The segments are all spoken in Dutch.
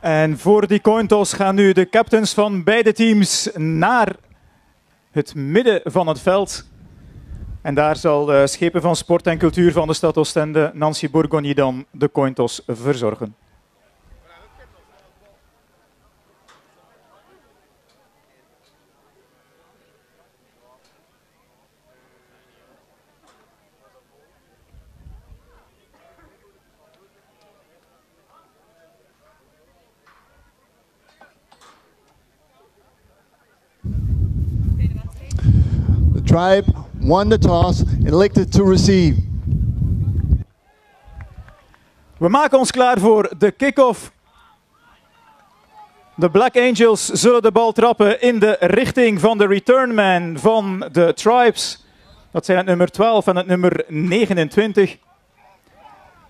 En voor die cointos gaan nu de captains van beide teams naar het midden van het veld. En daar zal de schepen van sport en cultuur van de stad Oostende, Nancy Bourgogne, dan de cointos verzorgen. Won the toss elected to receive. We maken ons klaar voor de kick-off. De Black Angels zullen de bal trappen in de richting van de returnman van de Tribes. Dat zijn het nummer 12 en het nummer 29.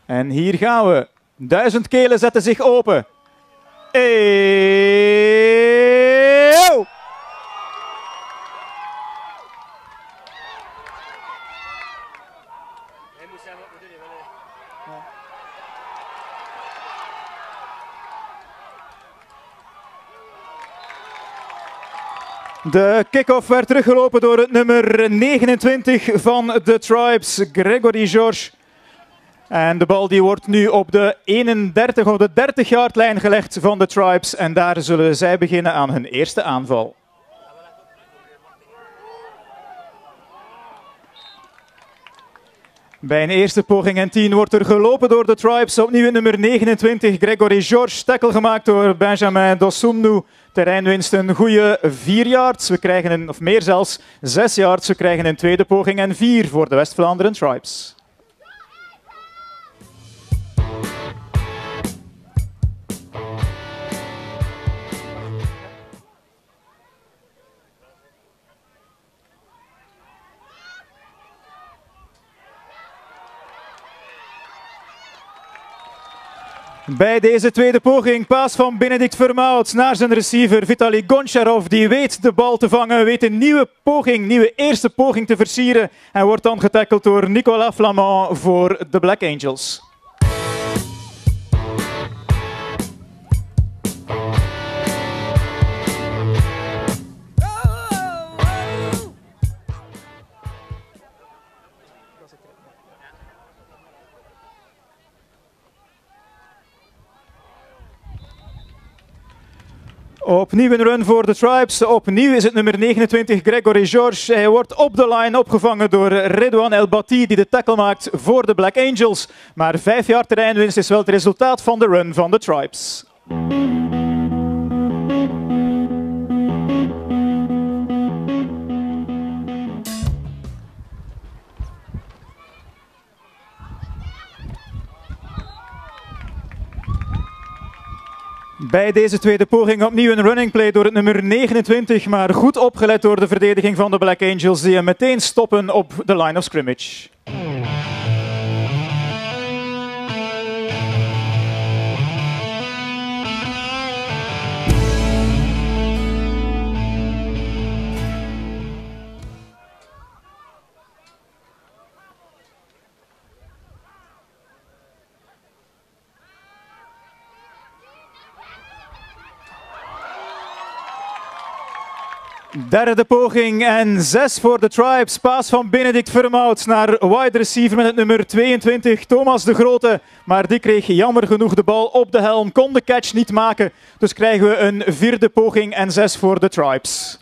En hier gaan we. Duizend kelen zetten zich open. Eeuw! De kick-off werd teruggelopen door het nummer 29 van de Tribes, Gregory George. En de bal die wordt nu op de 31 of de 30 yard lijn gelegd van de Tribes. En daar zullen zij beginnen aan hun eerste aanval. Bij een eerste poging en 10 wordt er gelopen door de Tribes. Opnieuw nummer 29, Gregory George. Tackle gemaakt door Benjamin Dossumnu. Terreinwinst een goede 4 yards. We krijgen een, of meer zelfs, 6 yards. We krijgen een tweede poging en 4 voor de West-Vlaanderen Tribes. Bij deze tweede poging, paas van Benedict Vermaat naar zijn receiver Vitali Goncharov. Die weet de bal te vangen, weet een nieuwe poging, nieuwe eerste poging te versieren. En wordt dan getackeld door Nicolas Flamand voor de Black Angels. Opnieuw een run voor de Tribes. Opnieuw is het nummer 29 Gregory George. Hij wordt op de line opgevangen door Redouan El Bati die de tackle maakt voor de Black Angels. Maar vijf jaar terreinwinst is wel het resultaat van de run van de Tribes. Bij deze tweede poging opnieuw een running play door het nummer 29, maar goed opgelet door de verdediging van de Black Angels die hem meteen stoppen op de line of scrimmage. Derde poging en zes voor de Tribes. Paas van Benedict Vermout naar wide receiver met het nummer 22, Thomas de Grote. Maar die kreeg jammer genoeg de bal op de helm, kon de catch niet maken. Dus krijgen we een vierde poging en zes voor de Tribes.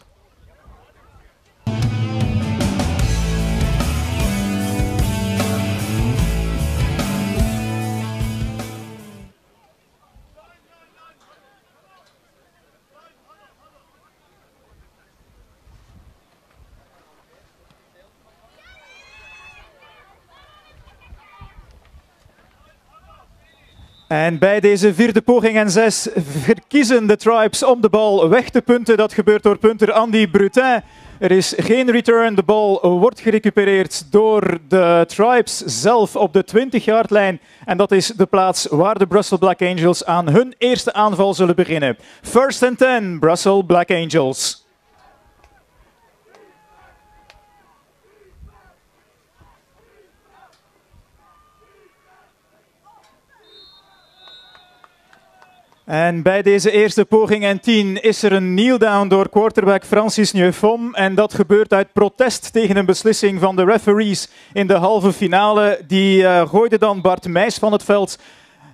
En bij deze vierde poging en zes verkiezen de Tribes om de bal weg te punten. Dat gebeurt door punter Andy Brutin. Er is geen return. De bal wordt gerecupereerd door de Tribes zelf op de 20-yard lijn. En dat is de plaats waar de Brussels Black Angels aan hun eerste aanval zullen beginnen. First and 10, Brussels Black Angels. En bij deze eerste poging en 10 is er een kneel-down door quarterback Francis Neufom. En dat gebeurt uit protest tegen een beslissing van de referees in de halve finale. Die uh, gooide dan Bart Meijs van het veld.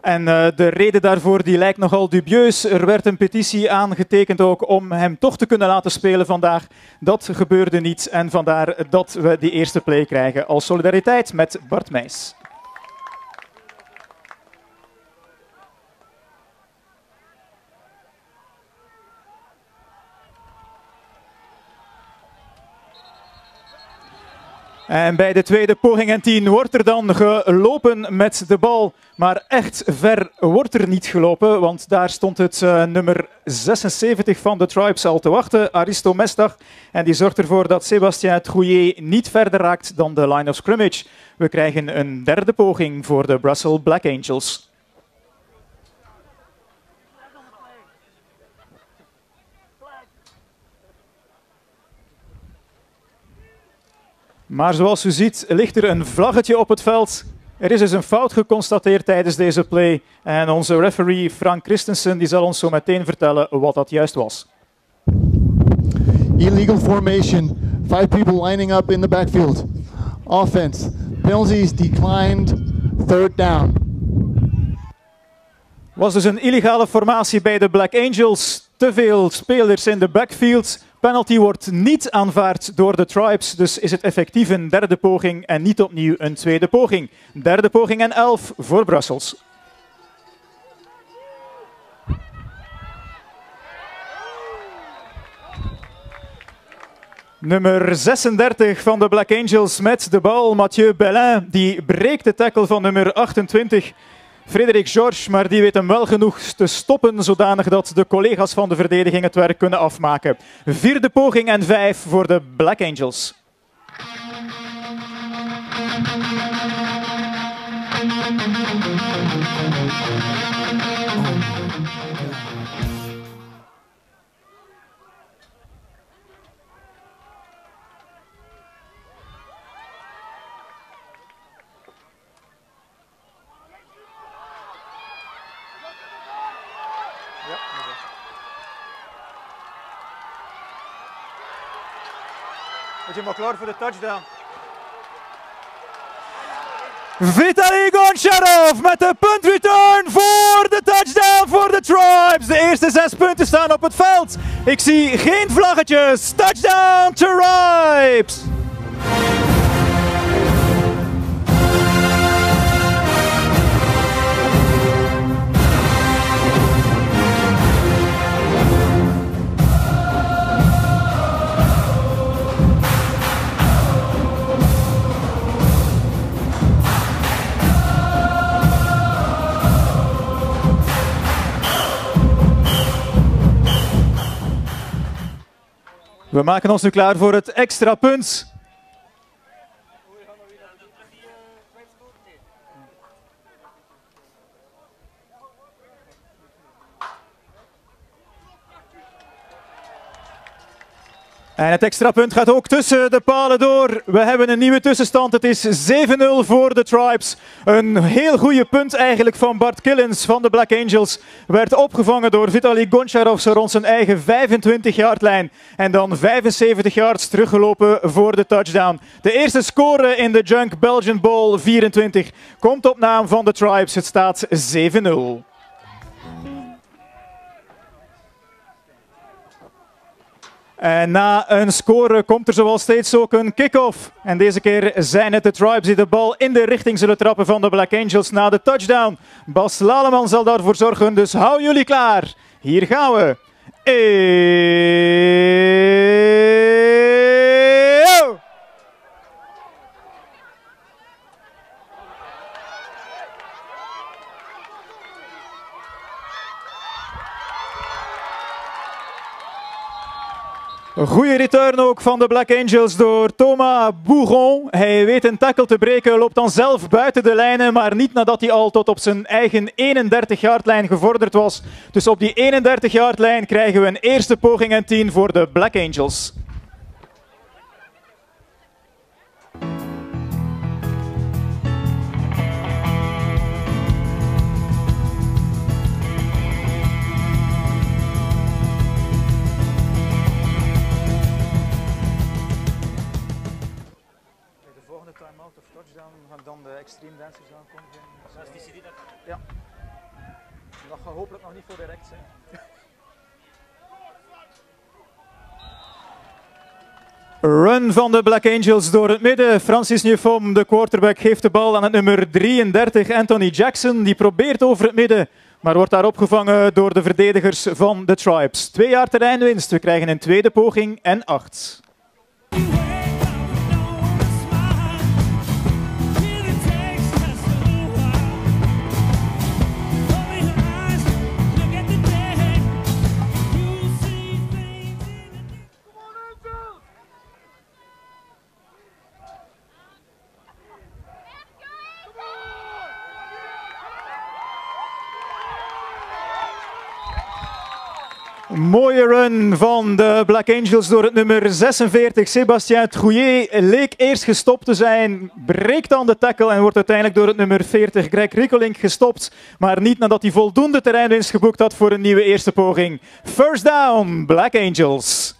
En uh, de reden daarvoor die lijkt nogal dubieus. Er werd een petitie aangetekend ook om hem toch te kunnen laten spelen vandaag. Dat gebeurde niet en vandaar dat we die eerste play krijgen als solidariteit met Bart Meijs. En bij de tweede poging en 10 wordt er dan gelopen met de bal. Maar echt ver wordt er niet gelopen, want daar stond het uh, nummer 76 van de Tribes al te wachten, Aristo Mestag. En die zorgt ervoor dat Sébastien Trouillet niet verder raakt dan de line of scrimmage. We krijgen een derde poging voor de Brussels Black Angels. Maar zoals u ziet ligt er een vlaggetje op het veld. Er is dus een fout geconstateerd tijdens deze play. En onze referee Frank Christensen die zal ons zo meteen vertellen wat dat juist was. Illegal formation. Five people lining up in the backfield. Offense. Penalties declined. Third down. Was dus een illegale formatie bij de Black Angels. Te veel spelers in de backfield. Penalty wordt niet aanvaard door de Tribes, dus is het effectief een derde poging en niet opnieuw een tweede poging. Derde poging en 11 voor Brussels. Nummer 36 van de Black Angels met de bal, Mathieu Bellin, die breekt de tackle van nummer 28. Frederik George, maar die weet hem wel genoeg te stoppen, zodanig dat de collega's van de verdediging het werk kunnen afmaken. Vierde poging en vijf voor de Black Angels. Maar klaar voor de touchdown? Vitaly Goncharov met de punt return voor de touchdown voor de Tribes. De eerste zes punten staan op het veld. Ik zie geen vlaggetjes. Touchdown Tribes! We maken ons nu klaar voor het extra punt. En het extra punt gaat ook tussen de palen door. We hebben een nieuwe tussenstand. Het is 7-0 voor de Tribes. Een heel goede punt eigenlijk van Bart Killens van de Black Angels. Werd opgevangen door Vitaly Goncharov rond zijn eigen 25-yard lijn. En dan 75 yards teruggelopen voor de touchdown. De eerste score in de Junk Belgian Bowl 24 komt op naam van de Tribes. Het staat 7-0. En na een score komt er zoals steeds ook een kick-off. En deze keer zijn het de Tribes die de bal in de richting zullen trappen van de Black Angels na de touchdown. Bas Laleman zal daarvoor zorgen, dus hou jullie klaar. Hier gaan we. Goede return ook van de Black Angels door Thomas Bouron. Hij weet een tackle te breken, loopt dan zelf buiten de lijnen, maar niet nadat hij al tot op zijn eigen 31-yard lijn gevorderd was. Dus op die 31-yard lijn krijgen we een eerste poging en 10 voor de Black Angels. Extreme Dancers aankondiging. Dat is die CD dat... Ja. Dat gaat hopelijk nog niet voor direct zijn. Run van de Black Angels door het midden. Francis Newfom, de quarterback, geeft de bal aan het nummer 33, Anthony Jackson. Die probeert over het midden, maar wordt daar opgevangen door de verdedigers van de Tribes. Twee jaar terreinwinst. We krijgen een tweede poging en acht. Mooie run van de Black Angels door het nummer 46. Sébastien Trouillet leek eerst gestopt te zijn, breekt dan de tackle en wordt uiteindelijk door het nummer 40 Greg Rickelink gestopt. Maar niet nadat hij voldoende terreinwinst geboekt had voor een nieuwe eerste poging. First down, Black Angels.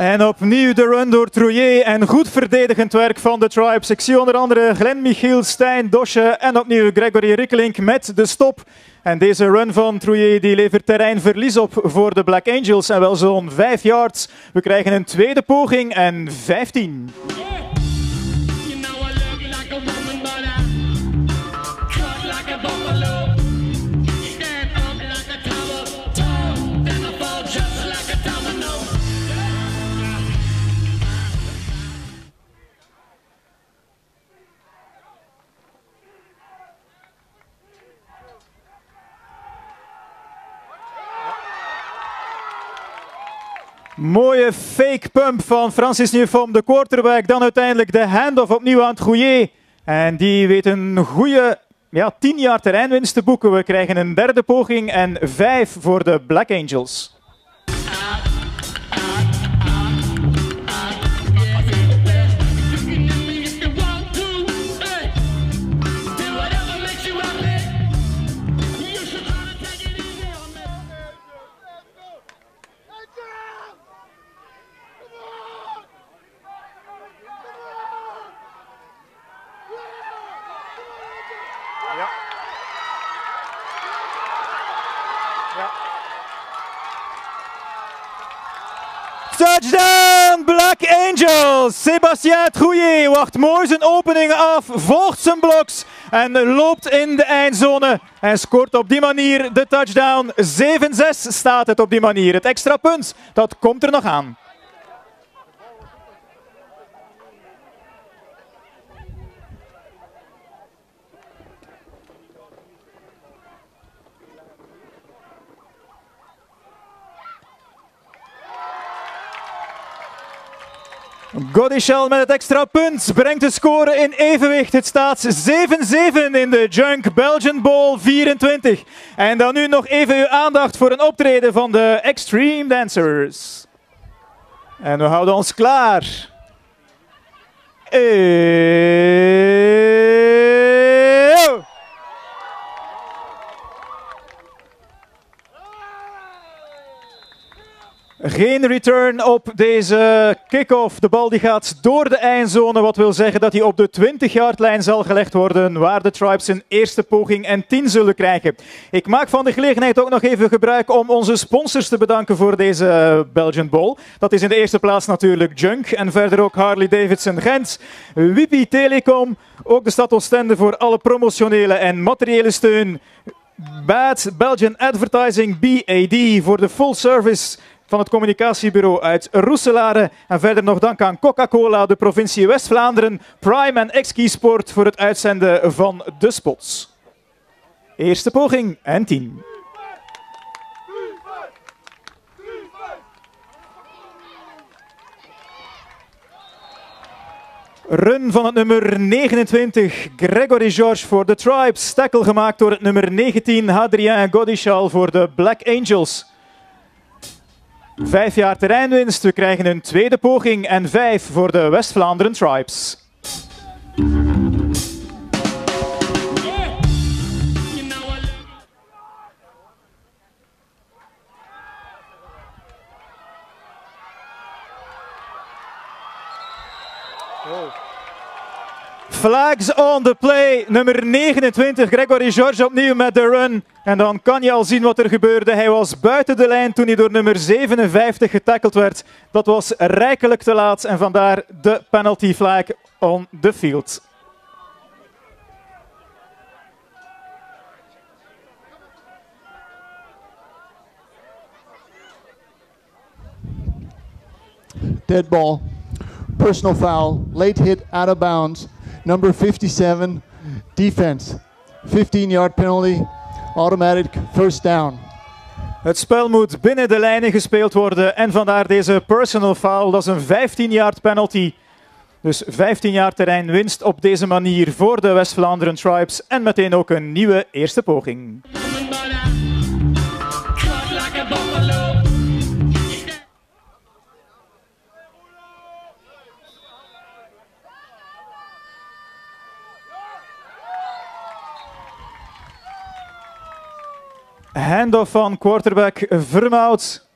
En opnieuw de run door Trouillet en goed verdedigend werk van de Tribes. Ik zie onder andere Glenn Michiel, Stijn, Dosje en opnieuw Gregory Rikkelink met de stop. En deze run van Trouillet die levert terreinverlies op voor de Black Angels en wel zo'n 5 yards. We krijgen een tweede poging en 15. Mooie fake pump van Francis Newfom, de quarterback. Dan uiteindelijk de handoff opnieuw aan het Gouillet. En die weet een goede ja, 10 jaar terreinwinst te boeken. We krijgen een derde poging en vijf voor de Black Angels. Touchdown Black Angels! Sébastien Trouillet wacht mooi zijn opening af, volgt zijn bloks en loopt in de eindzone. En scoort op die manier de touchdown. 7-6 staat het op die manier. Het extra punt, dat komt er nog aan. Godichel met het extra punt brengt de score in evenwicht. Het staat 7-7 in de Junk Belgian Bowl 24. En dan nu nog even uw aandacht voor een optreden van de Extreme Dancers. En we houden ons klaar. Eeuw. Geen return op deze kick-off. De bal die gaat door de eindzone, wat wil zeggen dat hij op de 20-yard-lijn zal gelegd worden, waar de Tribes een eerste poging en 10 zullen krijgen. Ik maak van de gelegenheid ook nog even gebruik om onze sponsors te bedanken voor deze Belgian Bowl. Dat is in de eerste plaats natuurlijk Junk en verder ook Harley Davidson Gent, Wipi Telecom, ook de stad Oostende voor alle promotionele en materiële steun. Bad Belgian Advertising BAD voor de full service van het communicatiebureau uit Roeselare. En verder nog dank aan Coca-Cola, de provincie West-Vlaanderen, Prime en Exki Sport voor het uitzenden van de spots. Eerste poging en 10. Run van het nummer 29, Gregory George voor de Tribes. Tackle gemaakt door het nummer 19, Hadrien Godichal voor de Black Angels. Vijf jaar terreinwinst, we krijgen een tweede poging en vijf voor de West-Vlaanderen Tribes. Flags on the play. Nummer 29, Gregory George opnieuw met de run. En dan kan je al zien wat er gebeurde. Hij was buiten de lijn toen hij door nummer 57 getackeld werd. Dat was rijkelijk te laat en vandaar de penalty flag on the field. Dead ball. Personal foul. Late hit out of bounds. Number 57, defense. 15 yard penalty. Automatic first down. Het spel moet binnen de lijnen gespeeld worden en vandaar deze personal foul. Dat is een 15 yard penalty. Dus 15 jaar terrein winst op deze manier voor de West-Vlaanderen Tribes en meteen ook een nieuwe eerste poging. Handoff van quarterback Vermout.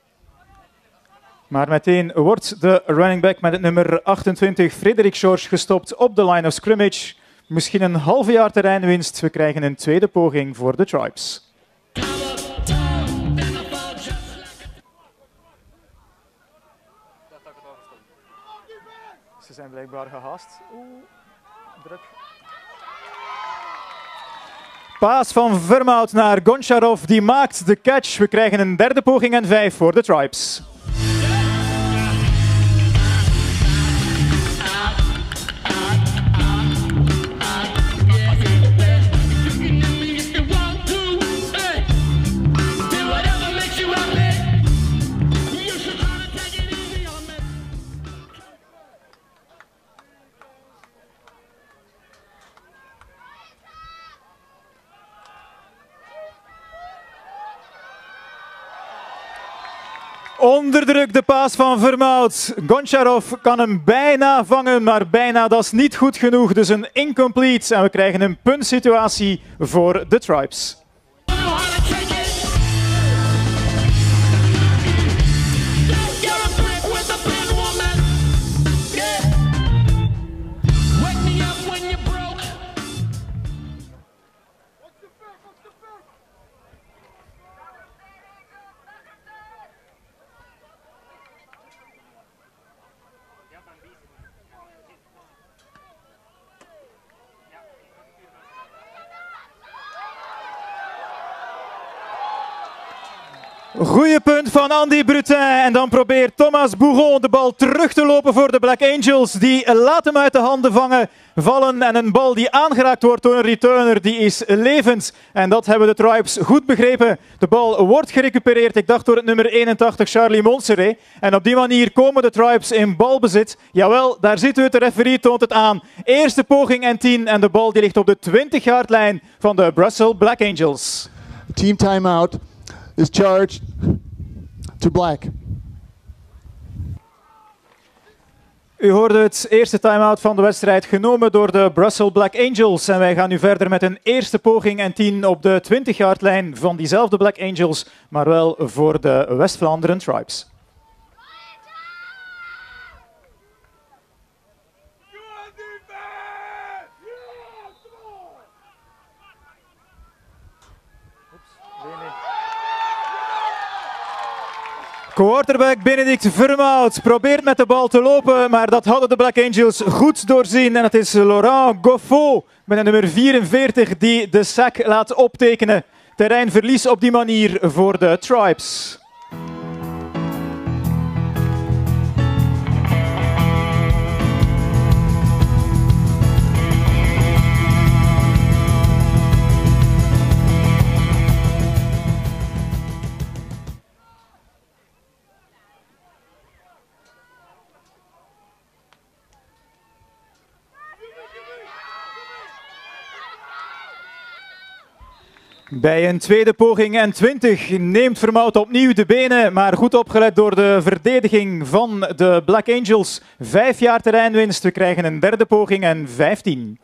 Maar meteen wordt de running back met het nummer 28, Frederik George, gestopt op de line of scrimmage. Misschien een halve jaar terreinwinst. We krijgen een tweede poging voor de Tribes. Ze zijn blijkbaar gehaast. Oeh, druk. Paas van Vermout naar Goncharov, die maakt de catch. We krijgen een derde poging en vijf voor de Tribes. Onder druk de paas van Vermout. Goncharov kan hem bijna vangen, maar bijna dat is niet goed genoeg. Dus een incomplete en we krijgen een puntsituatie voor de Tribes. Goeie punt van Andy Brutin. En dan probeert Thomas Bougon de bal terug te lopen voor de Black Angels. Die laat hem uit de handen vangen, vallen. En een bal die aangeraakt wordt door een returner, die is levend. En dat hebben de Tribes goed begrepen. De bal wordt gerecupereerd, ik dacht door het nummer 81, Charlie Monseré. En op die manier komen de Tribes in balbezit. Jawel, daar ziet u de referee toont het aan. Eerste poging en 10 en de bal die ligt op de 20-yardlijn van de Brussels Black Angels. Team timeout is charged to black. U hoorde het eerste time-out van de wedstrijd genomen door de Brussels Black Angels. En wij gaan nu verder met een eerste poging en 10 op de 20-yardlijn van diezelfde Black Angels, maar wel voor de West-Vlaanderen Tribes. Quarterback Benedict Vermout probeert met de bal te lopen, maar dat hadden de Black Angels goed doorzien. En het is Laurent Goffo met nummer 44 die de sack laat optekenen. Terreinverlies op die manier voor de Tribes. Bij een tweede poging en 20 neemt Vermout opnieuw de benen, maar goed opgelet door de verdediging van de Black Angels. Vijf jaar terreinwinst, we krijgen een derde poging en 15.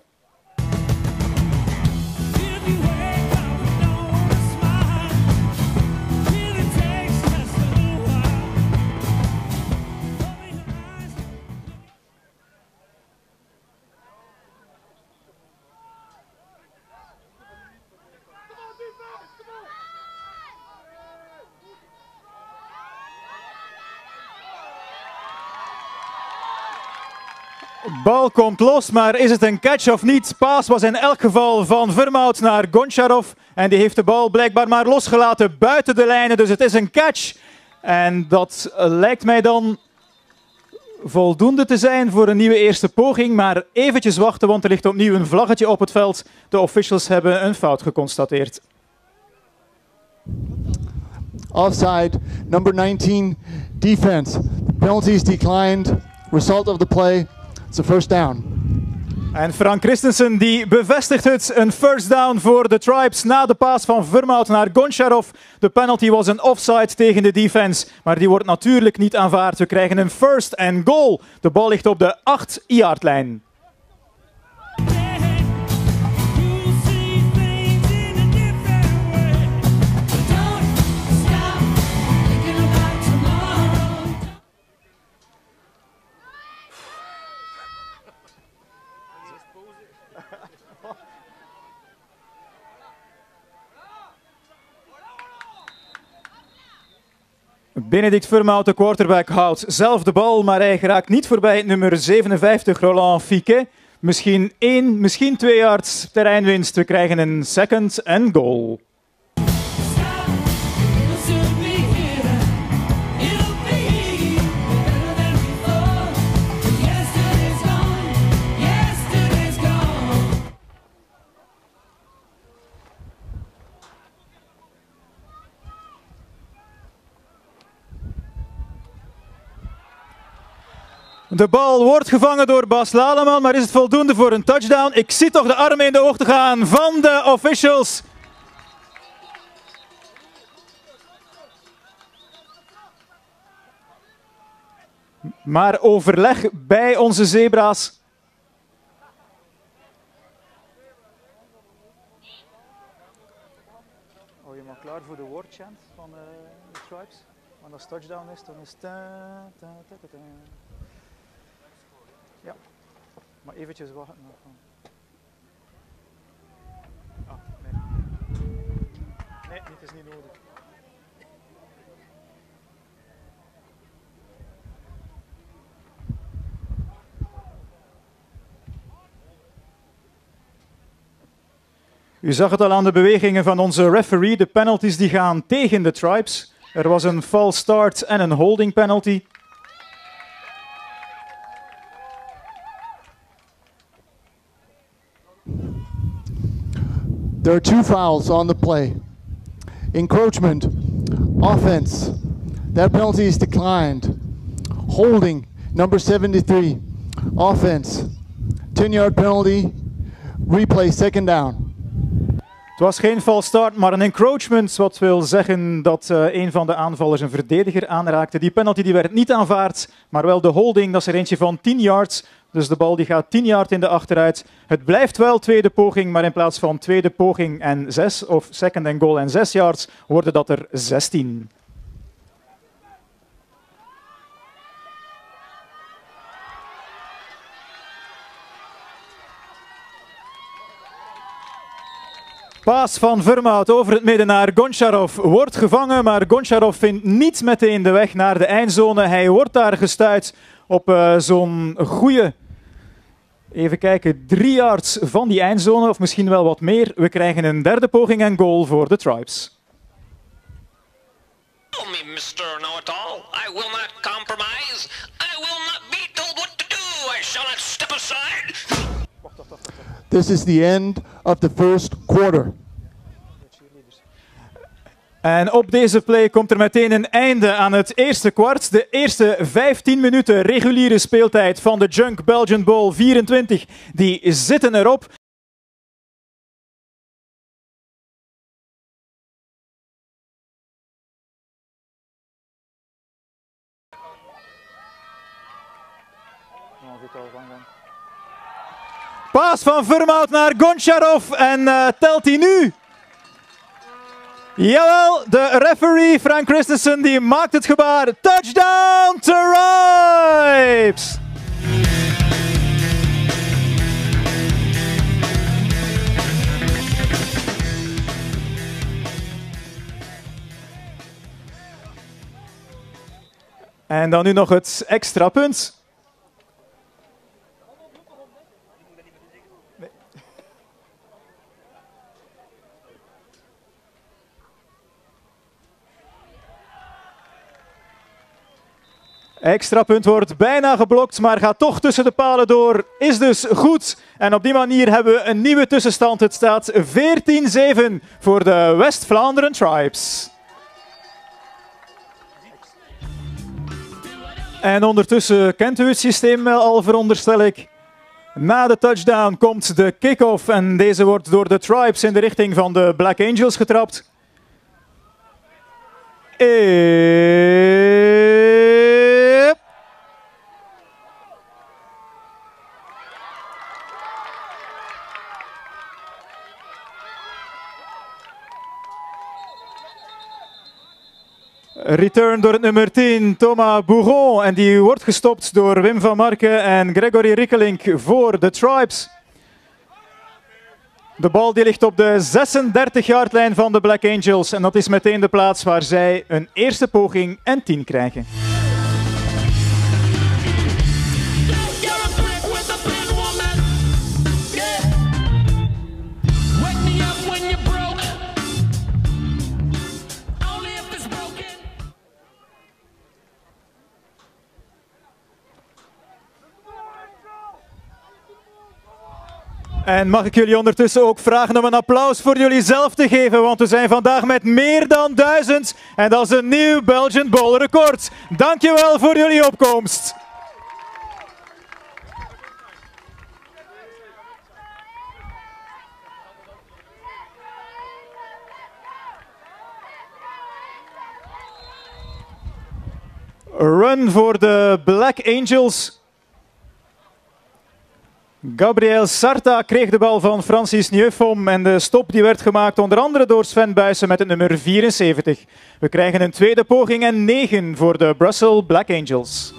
Bal komt los, maar is het een catch of niet? Paas was in elk geval van Vermout naar Goncharov. En die heeft de bal blijkbaar maar losgelaten buiten de lijnen. Dus het is een catch. En dat lijkt mij dan voldoende te zijn voor een nieuwe eerste poging. Maar eventjes wachten, want er ligt opnieuw een vlaggetje op het veld. De officials hebben een fout geconstateerd. Offside, number 19, defense. Penalties declined. Result of the play, it's a first down. En Frank Christensen die bevestigt het. Een first down voor de Tribes na de paas van Vermout naar Goncharov. De penalty was een offside tegen de defense, maar die wordt natuurlijk niet aanvaard. We krijgen een first and goal. De bal ligt op de 8-yard lijn. Benedict Vermout, de quarterback, houdt zelf de bal, maar hij geraakt niet voorbij nummer 57, Roland Fiquet. Misschien één, misschien twee yards terreinwinst. We krijgen een second and goal. De bal wordt gevangen door Bas Laleman, maar is het voldoende voor een touchdown? Ik zie toch de armen in de oog te gaan van de officials. Maar overleg bij onze zebra's. Oh, je mag klaar voor de word chant van uh, de Tribes. Want als touchdown is, dan is het... Ja, maar eventjes wachten. Ah, nee. Nee, dit is niet nodig. U zag het al aan de bewegingen van onze referee. De penalties die gaan tegen de Tribes. Er was een false start en een holding penalty. There are two fouls on the play. Encroachment, offense. That penalty is declined. Holding, number 73, offense. 10 yard penalty, replay, second down. Het was geen false start, maar een encroachment. Wat wil zeggen dat uh, een van de aanvallers een verdediger aanraakte. Die penalty die werd niet aanvaard, maar wel de holding. Dat is er eentje van 10 yards. Dus de bal die gaat 10 yard in de achteruit. Het blijft wel tweede poging, maar in plaats van tweede poging en 6 of second and goal en 6 yards, worden dat er 16. Paas van Vermout over het midden naar Goncharov wordt gevangen, maar Goncharov vindt niet meteen de weg naar de eindzone. Hij wordt daar gestuit op uh, zo'n goede, even kijken, drie yards van die eindzone, of misschien wel wat meer. We krijgen een derde poging en goal voor de Tribes. Tell me, Mr. Know-it-all, I will not compromise. I will not be told what to do. I shall not step aside. This is the end of the first quarter. En op deze play komt er meteen een einde aan het eerste kwart. De eerste 15 minuten reguliere speeltijd van de Junk Belgian Bowl 24, die zitten erop. Pas van Vermout naar Goncharov en eh, telt hij nu Jawel, de referee Frank Christensen die maakt het gebaar. Touchdown Tribes! En dan nu nog het extra punt. Extra punt wordt bijna geblokt, maar gaat toch tussen de palen door. Is dus goed. En op die manier hebben we een nieuwe tussenstand. Het staat 14-7 voor de West-Vlaanderen Tribes. En ondertussen kent u het systeem al, veronderstel ik. Na de touchdown komt de kick-off en deze wordt door de Tribes in de richting van de Black Angels getrapt. Eep. Return door het nummer 10, Thomas Bouron. En die wordt gestopt door Wim van Marken en Gregory Rikkelink voor de Tribes. De bal die ligt op de 36-yardlijn van de Black Angels. En dat is meteen de plaats waar zij een eerste poging en 10 krijgen. En mag ik jullie ondertussen ook vragen om een applaus voor jullie zelf te geven, want we zijn vandaag met meer dan duizend en dat is een nieuw Belgian Bowl record. Dankjewel voor jullie opkomst. Run voor de Black Angels. Gabriel Sarta kreeg de bal van Francis Nieufom en de stop die werd gemaakt onder andere door Sven Buijsen met het nummer 74. We krijgen een tweede poging en 9 voor de Brussels Black Angels.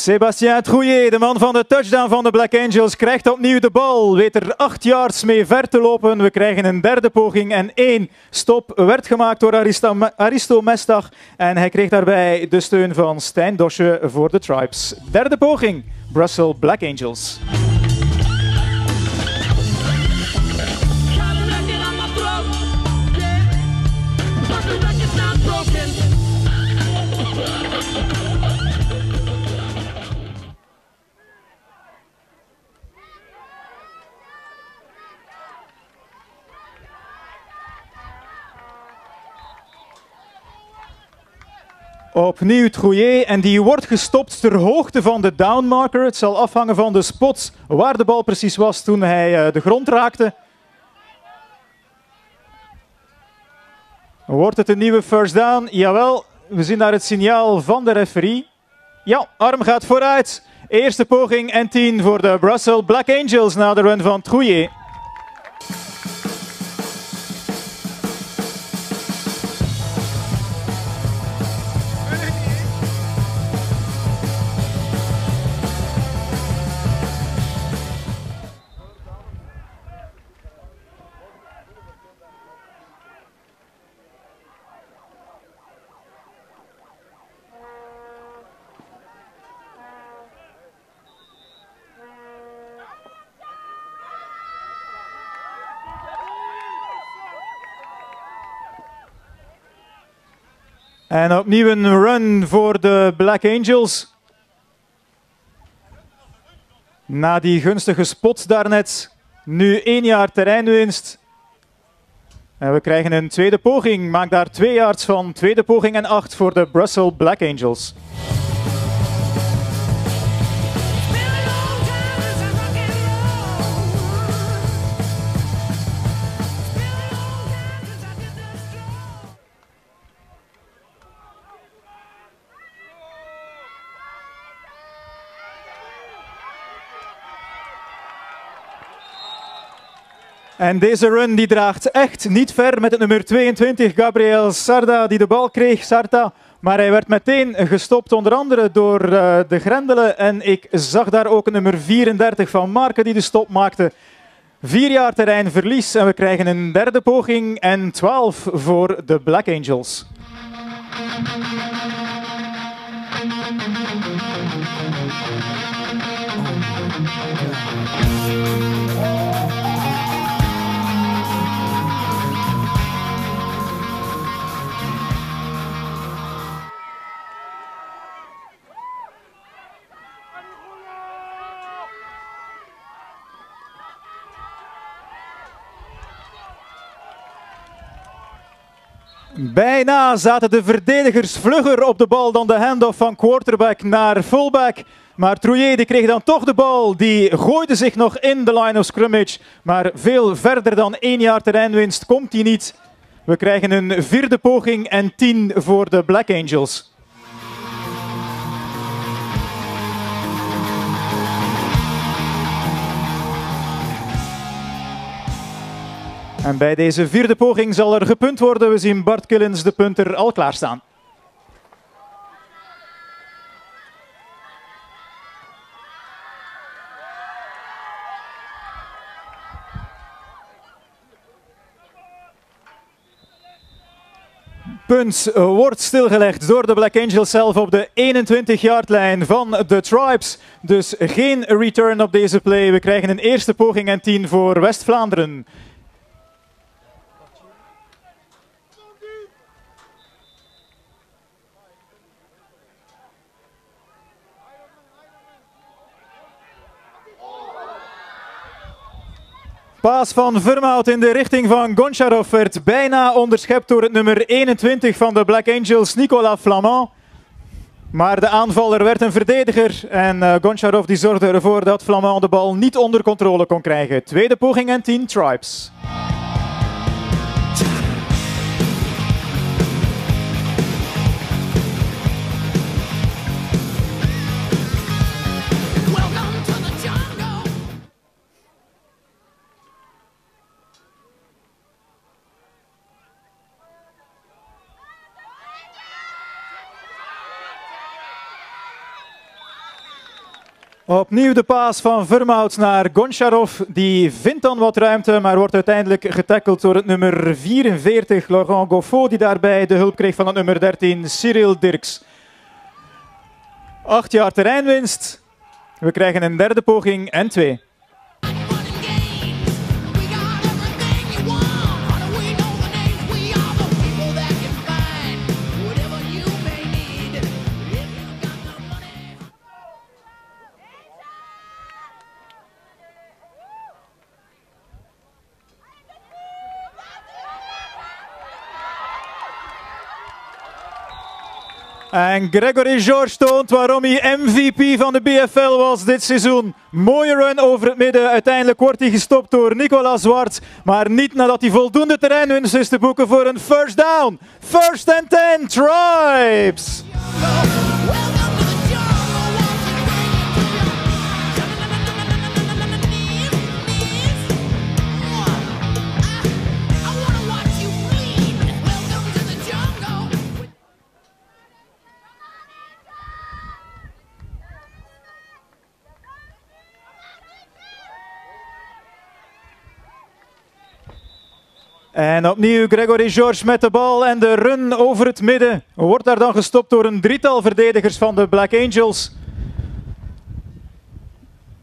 Sébastien Trouillet, de man van de touchdown van de Black Angels, krijgt opnieuw de bal. Weet er 8 yards mee ver te lopen. We krijgen een derde poging en één stop werd gemaakt door Aristo Mestag. En hij kreeg daarbij de steun van Stijn Dosje voor de Tribes. Derde poging, Brussels Black Angels. Opnieuw Trouillet en die wordt gestopt ter hoogte van de downmarker. Het zal afhangen van de spot waar de bal precies was toen hij eh, de grond raakte. Wordt het een nieuwe first down? Jawel, we zien daar het signaal van de referee. Ja, arm gaat vooruit. Eerste poging en 10 voor de Brussels Black Angels na de run van Trouillet. En opnieuw een run voor de Black Angels. Na die gunstige spot daarnet Nu één jaar terreinwinst. En we krijgen een tweede poging. Maak daar twee yards van. Tweede poging en acht voor de Brussels Black Angels. En deze run die draagt echt niet ver met het nummer 22, Gabriel Sarda, die de bal kreeg, Sarta. Maar hij werd meteen gestopt, onder andere door eh, de Grendelen. En ik zag daar ook een nummer 34 van Marken die de stop maakte. Vier jaar terreinverlies en we krijgen een derde poging en 12 voor de Black Angels. Bijna zaten de verdedigers vlugger op de bal dan de handoff van quarterback naar fullback. Maar Trouillet die kreeg dan toch de bal. Die gooide zich nog in de line of scrimmage. Maar veel verder dan één jaar terreinwinst komt hij niet. We krijgen een vierde poging en tien voor de Black Angels. En bij deze vierde poging zal er gepunt worden. We zien Bart Killens, de punter, al klaarstaan. Punt eh, wordt stilgelegd door de Black Angels zelf op de 21-yardlijn van de Tribes. Dus geen return op deze play. We krijgen een eerste poging en 10 voor West-Vlaanderen. Paas van Vermout in de richting van Goncharov werd bijna onderschept door het nummer 21 van de Black Angels, Nicolas Flamand. Maar de aanvaller werd een verdediger en eh, Goncharov die zorgde ervoor dat Flamand de bal niet onder controle kon krijgen. Tweede poging en 10 Tribes. Opnieuw de paas van Vermout naar Goncharov. Die vindt dan wat ruimte, maar wordt uiteindelijk getackeld door het nummer 44, Laurent Goffot, die daarbij de hulp kreeg van het nummer 13, Cyril Dirks. Acht jaar terreinwinst. We krijgen een derde poging en twee. En Gregory George toont waarom hij MVP van de BFL was dit seizoen. Mooie run over het midden. Uiteindelijk wordt hij gestopt door Nicolas Zwart. Maar niet nadat hij voldoende terreinwinst is te boeken voor een first down. First and 10, Tribes. En opnieuw Gregory George met de bal en de run over het midden. Wordt daar dan gestopt door een drietal verdedigers van de Black Angels.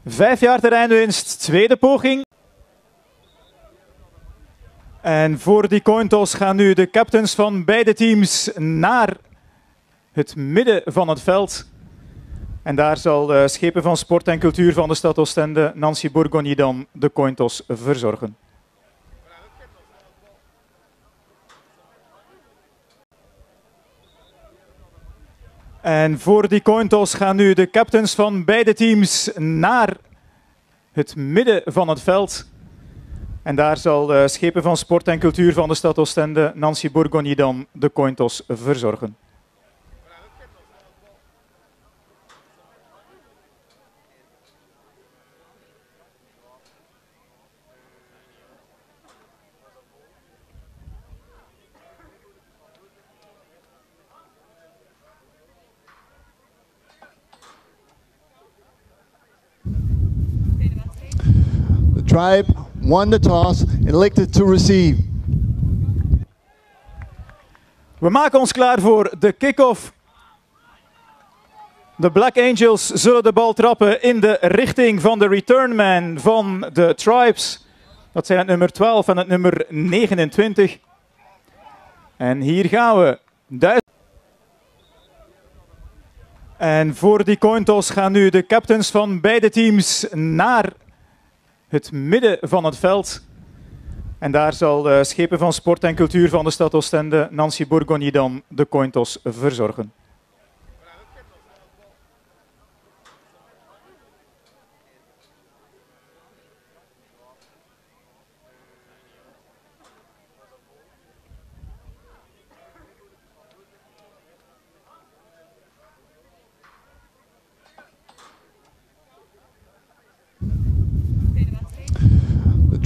Vijf jaar terreinwinst, tweede poging. En voor die cointos gaan nu de captains van beide teams naar het midden van het veld. En daar zal schepen van sport en cultuur van de stad Oostende, Nancy Bourgogne, dan de cointos verzorgen. En voor die cointos gaan nu de captains van beide teams naar het midden van het veld. En daar zal de schepen van sport en cultuur van de stad Oostende, Nancy Bourgogne, dan de cointos verzorgen. Tribe won the toss and elected to receive. We maken ons klaar voor de kick-off. De Black Angels zullen de bal trappen in de richting van de returnman van de Tribes. Dat zijn het nummer 12 en het nummer 29. En hier gaan we. En voor die cointos gaan nu de captains van beide teams naar het midden van het veld. En daar zal de schepen van sport en cultuur van de stad Oostende, Nancy Bourgogne, dan de cointos verzorgen.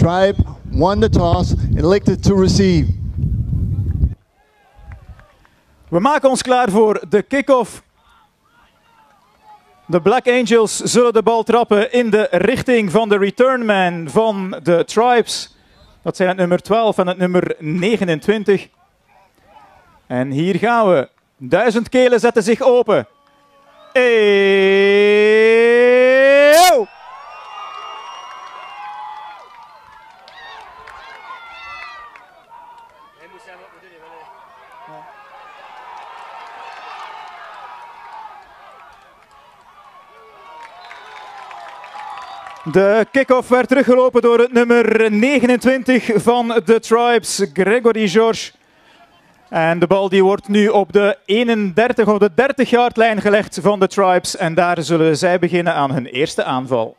Tribe won the toss and elected to receive. We maken ons klaar voor de kick-off. De Black Angels zullen de bal trappen in de richting van de returnman van de Tribes. Dat zijn het nummer 12 en het nummer 29. En hier gaan we. Duizend kelen zetten zich open. De kick-off werd teruggelopen door het nummer 29 van de Tribes, Gregory George. En de bal die wordt nu op de 31 of de 30 yard lijn gelegd van de Tribes. En daar zullen zij beginnen aan hun eerste aanval.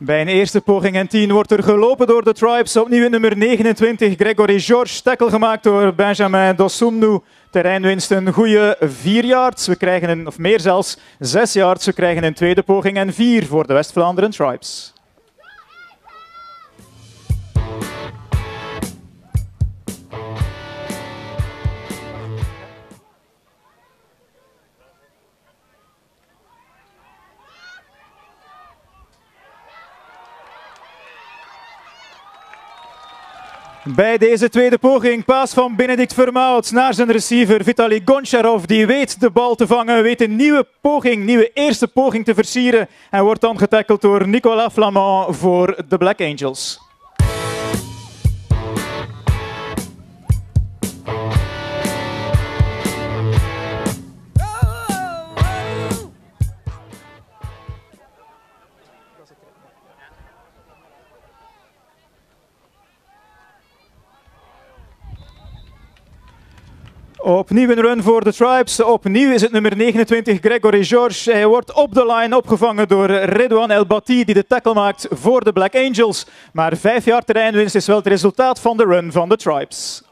Bij een eerste poging en 10 wordt er gelopen door de Tribes. Opnieuw nummer 29, Gregory George. Tackle gemaakt door Benjamin Dosumnu. Terreinwinst een goede 4 yards. We krijgen een, of meer zelfs, 6 yards. We krijgen een tweede poging en 4 voor de West-Vlaanderen Tribes. Bij deze tweede poging, paas van Benedict Vermaat naar zijn receiver Vitali Goncharov. Die weet de bal te vangen, weet een nieuwe poging, nieuwe eerste poging te versieren. En wordt dan getackeld door Nicolas Flamand voor de Black Angels. Opnieuw een run voor de Tribes. Opnieuw is het nummer 29 Gregory George. Hij wordt op de line opgevangen door Redouan El Bati die de tackle maakt voor de Black Angels. Maar vijf jaar terreinwinst is wel het resultaat van de run van de Tribes.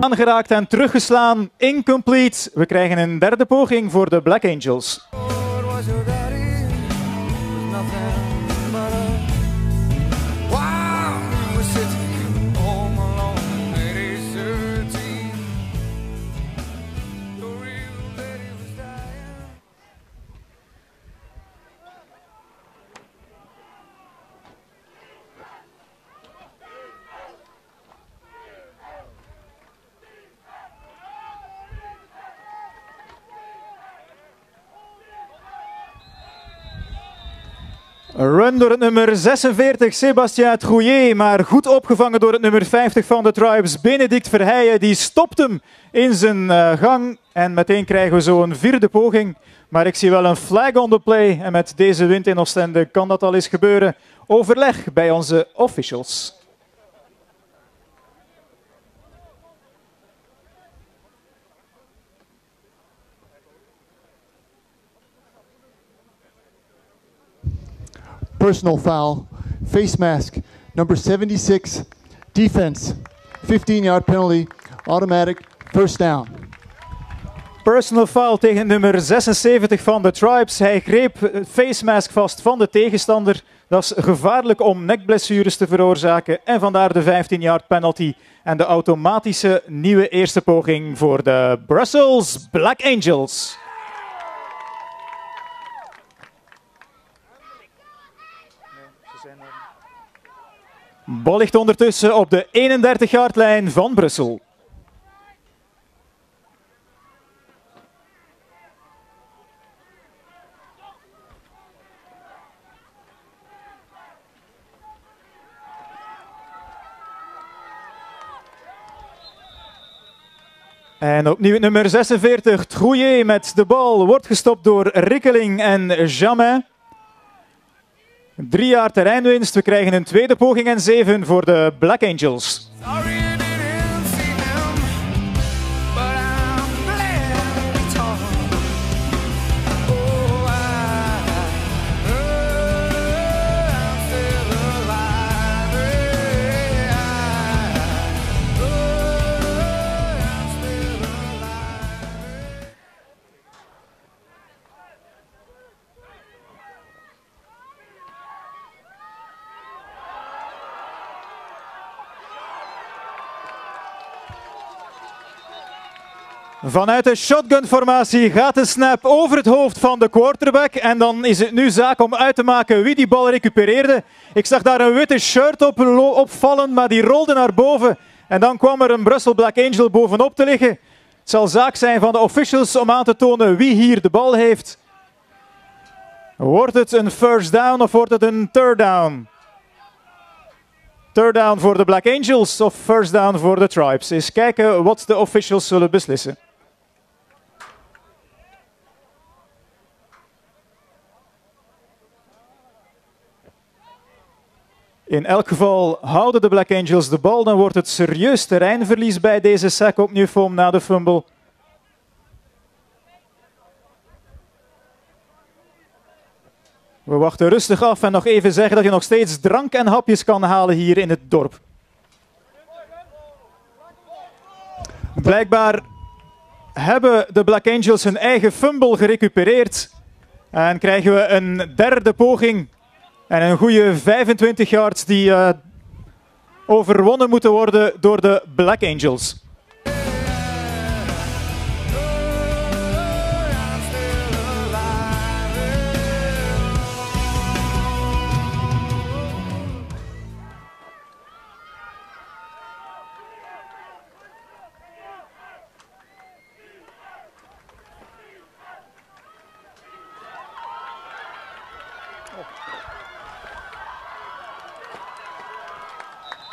Aangeraakt en teruggeslaan. Incomplete. We krijgen een derde poging voor de Black Angels. Run door het nummer 46, Sébastien Trouillet, maar goed opgevangen door het nummer 50 van de Tribes, Benedict Verheijen. Die stopt hem in zijn eh, gang en meteen krijgen we zo een vierde poging. Maar ik zie wel een flag on the play en met deze wind in Oostende kan dat al eens gebeuren. Overleg bij onze officials. Personal foul, face mask, number 76, defense, 15 yard penalty, automatic, first down. Personal foul tegen nummer 76 van de Tribes. Hij greep het face mask vast van de tegenstander. Dat is gevaarlijk om nekblessures te veroorzaken. En vandaar de 15-yard penalty. En de automatische nieuwe eerste poging voor de Brussels Black Angels. Bal ligt ondertussen op de 31-yard lijn van Brussel. En opnieuw nummer 46, Trouillet met de bal. Wordt gestopt door Rikkeling en Jamin. Drie jaar terreinwinst. We krijgen een tweede poging en zeven voor de Black Angels. Sorry Vanuit de shotgun-formatie gaat de snap over het hoofd van de quarterback. En dan is het nu zaak om uit te maken wie die bal recupereerde. Ik zag daar een witte shirt op opvallen, maar die rolde naar boven. En dan kwam er een Brussel Black Angel bovenop te liggen. Het zal zaak zijn van de officials om aan te tonen wie hier de bal heeft. Wordt het een first down of wordt het een third down? Third down voor de Black Angels of first down voor de Tribes? Eens kijken wat de officials zullen beslissen. In elk geval houden de Black Angels de bal, dan wordt het serieus terreinverlies bij deze sack opnieuw Foam na de fumble. We wachten rustig af en nog even zeggen dat je nog steeds drank en hapjes kan halen hier in het dorp. Blijkbaar hebben de Black Angels hun eigen fumble gerecupereerd. En krijgen we een derde poging. En een goede 25 yards die eh, overwonnen moeten worden door de Black Angels.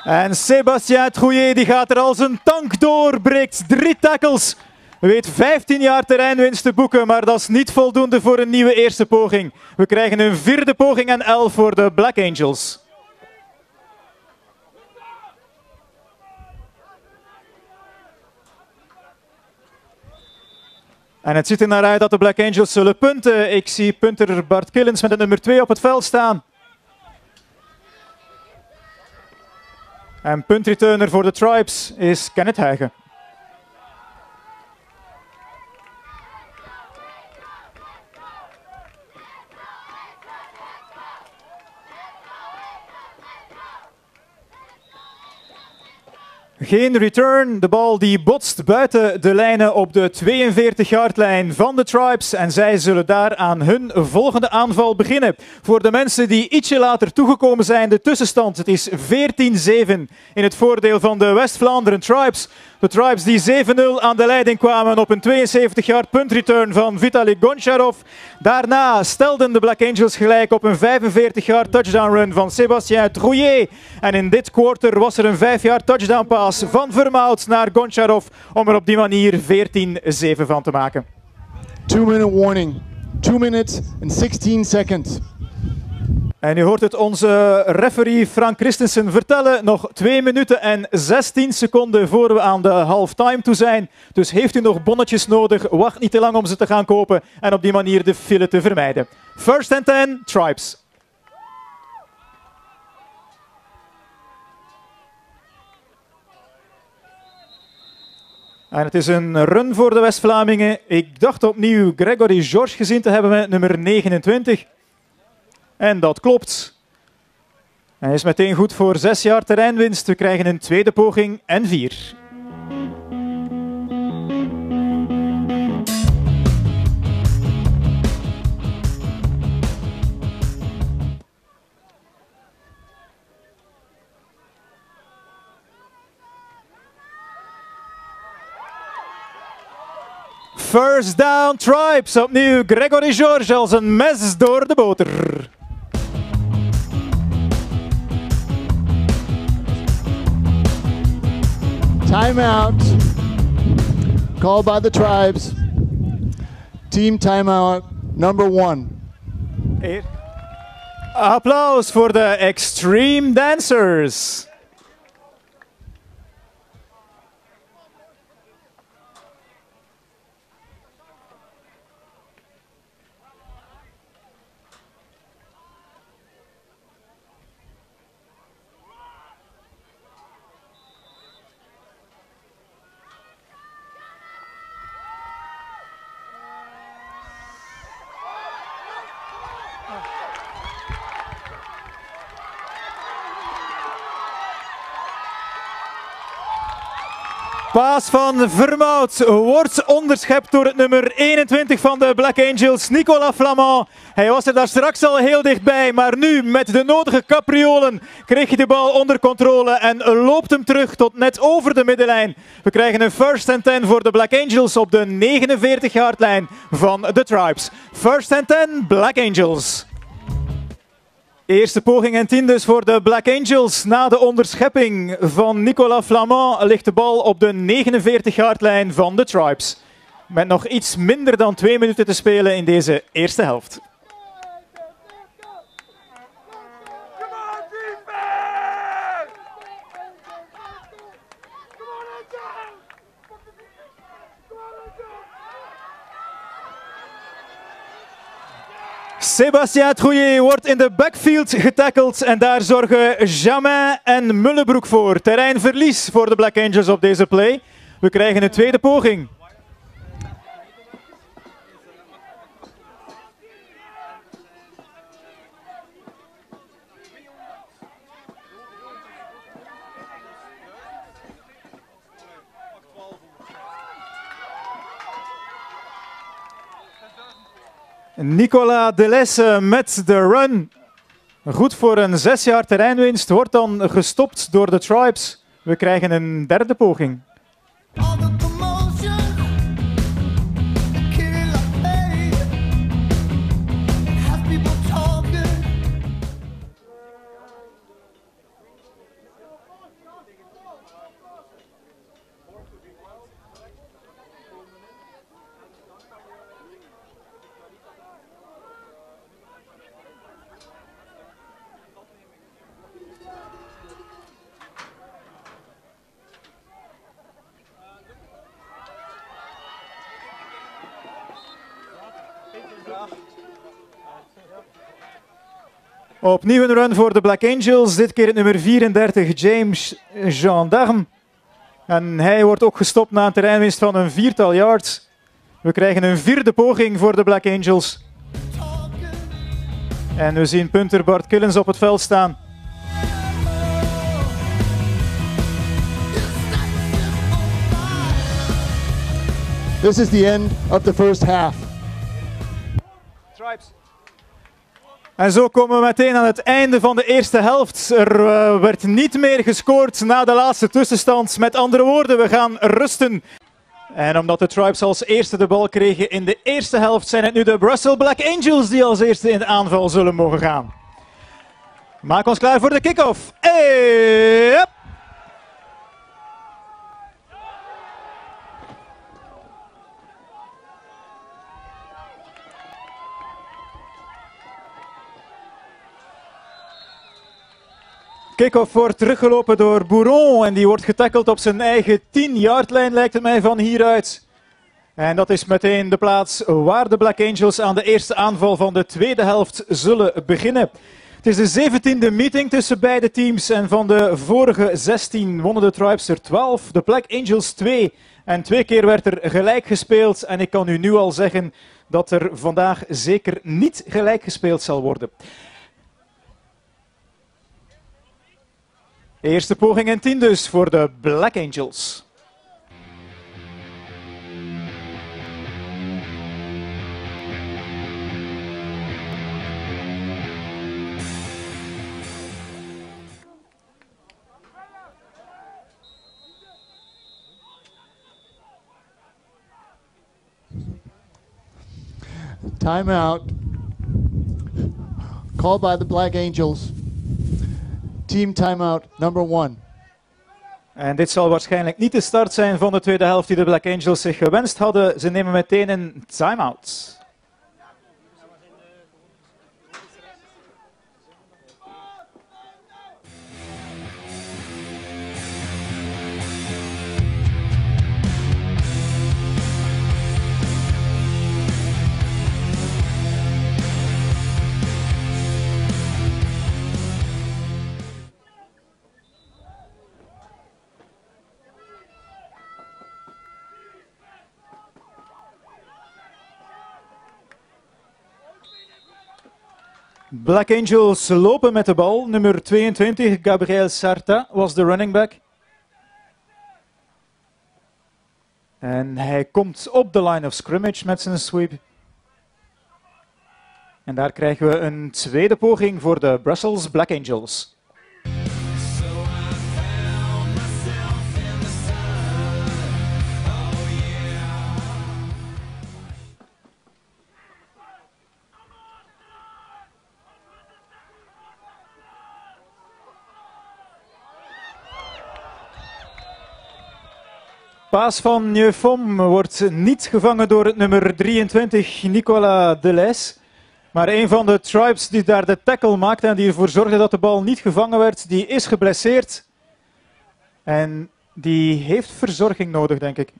En Sébastien Trouillet die gaat er als een tank door, breekt drie tackles. Weet 15 jaar terreinwinst te boeken, maar dat is niet voldoende voor een nieuwe eerste poging. We krijgen een vierde poging en 11 voor de Black Angels. En het ziet er naar uit dat de Black Angels zullen punten. Ik zie punter Bart Killens met het nummer 2 op het veld staan. En puntreturner voor de Tribes is Kenneth Huigen. Geen return. De bal die botst buiten de lijnen op de 42-yard-lijn van de Tribes. En zij zullen daar aan hun volgende aanval beginnen. Voor de mensen die ietsje later toegekomen zijn, de tussenstand. Het is 14-7 in het voordeel van de West-Vlaanderen Tribes. De Tribes die 7-0 aan de leiding kwamen op een 72-yard puntreturn van Vitaly Goncharov. Daarna stelden de Black Angels gelijk op een 45-yard touchdown run van Sébastien Trouillet. En in dit quarter was er een 5-yard touchdown pass van Vermaat naar Goncharov om er op die manier 14-7 van te maken. Two minute warning. Two minutes and 16 seconds. En u hoort het onze referee Frank Christensen vertellen. Nog 2 minuten en 16 seconden voor we aan de halftime toe zijn. Dus heeft u nog bonnetjes nodig, wacht niet te lang om ze te gaan kopen en op die manier de file te vermijden. First and 10, Tribes. En het is een run voor de West-Vlamingen. Ik dacht opnieuw Gregory George gezien te hebben met nummer 29. En dat klopt. Hij is meteen goed voor 6 jaar terreinwinst. We krijgen een tweede poging en 4. First down Tribes. Opnieuw Gregory George als een mes door de boter. Timeout. Called by the tribes. Team timeout number one. Eer. Applaus voor de Extreme Dancers. Paas van Vermout wordt onderschept door het nummer 21 van de Black Angels, Nicolas Flamand. Hij was er daar straks al heel dichtbij, maar nu met de nodige capriolen kreeg hij de bal onder controle en loopt hem terug tot net over de middenlijn. We krijgen een first and 10 voor de Black Angels op de 49-yard lijn van de Tribes. First and 10, Black Angels. Eerste poging en 10 dus voor de Black Angels. Na de onderschepping van Nicolas Flamand ligt de bal op de 49-yardlijn van de Tribes. Met nog iets minder dan twee minuten te spelen in deze eerste helft. Come on, defense! Come on, Anton! Come on, Anton! Sébastien Trouillet wordt in de backfield getackled en daar zorgen Jamin en Mullebroek voor. Terreinverlies voor de Black Angels op deze play. We krijgen een tweede poging. Nicolas Delesse met de run. Goed voor een zes jaar terreinwinst. Wordt dan gestopt door de Tribes. We krijgen een derde poging. Opnieuw een run voor de Black Angels. Dit keer het nummer 34, James Gendarme. En hij wordt ook gestopt na een terreinwinst van een viertal yards. We krijgen een vierde poging voor de Black Angels. En we zien punter Bart Killens op het veld staan. This is the end of the first half. En zo komen we meteen aan het einde van de eerste helft. Er eh, werd niet meer gescoord na de laatste tussenstand. Met andere woorden, we gaan rusten. En omdat de Tribes als eerste de bal kregen in de eerste helft, zijn het nu de Brussels Black Angels die als eerste in de aanval zullen mogen gaan. Maak ons klaar voor de kick-off. Yep. Kick-off wordt teruggelopen door Bourron en die wordt getackeld op zijn eigen 10-yardlijn lijkt het mij van hieruit. En dat is meteen de plaats waar de Black Angels aan de eerste aanval van de tweede helft zullen beginnen. Het is de zeventiende meeting tussen beide teams en van de vorige 16 wonnen de Tribes er 12, de Black Angels 2. En twee keer werd er gelijk gespeeld en ik kan u nu al zeggen dat er vandaag zeker niet gelijk gespeeld zal worden. Eerste poging en 10 dus voor de Black Angels. Timeout. Called by the Black Angels. Team timeout number one. En dit zal waarschijnlijk niet de start zijn van de tweede helft die de Black Angels zich gewenst hadden. Ze nemen meteen een time-out. Black Angels lopen met de bal. Nummer 22, Gabriel Sarta, was de running back. En hij komt op de line of scrimmage met zijn sweep. En daar krijgen we een tweede poging voor de Brussels Black Angels. Paas van Neufom wordt niet gevangen door het nummer 23, Nicolas Deleuze. Maar een van de tribes die daar de tackle maakte en die ervoor zorgde dat de bal niet gevangen werd, die is geblesseerd. En die heeft verzorging nodig, denk ik.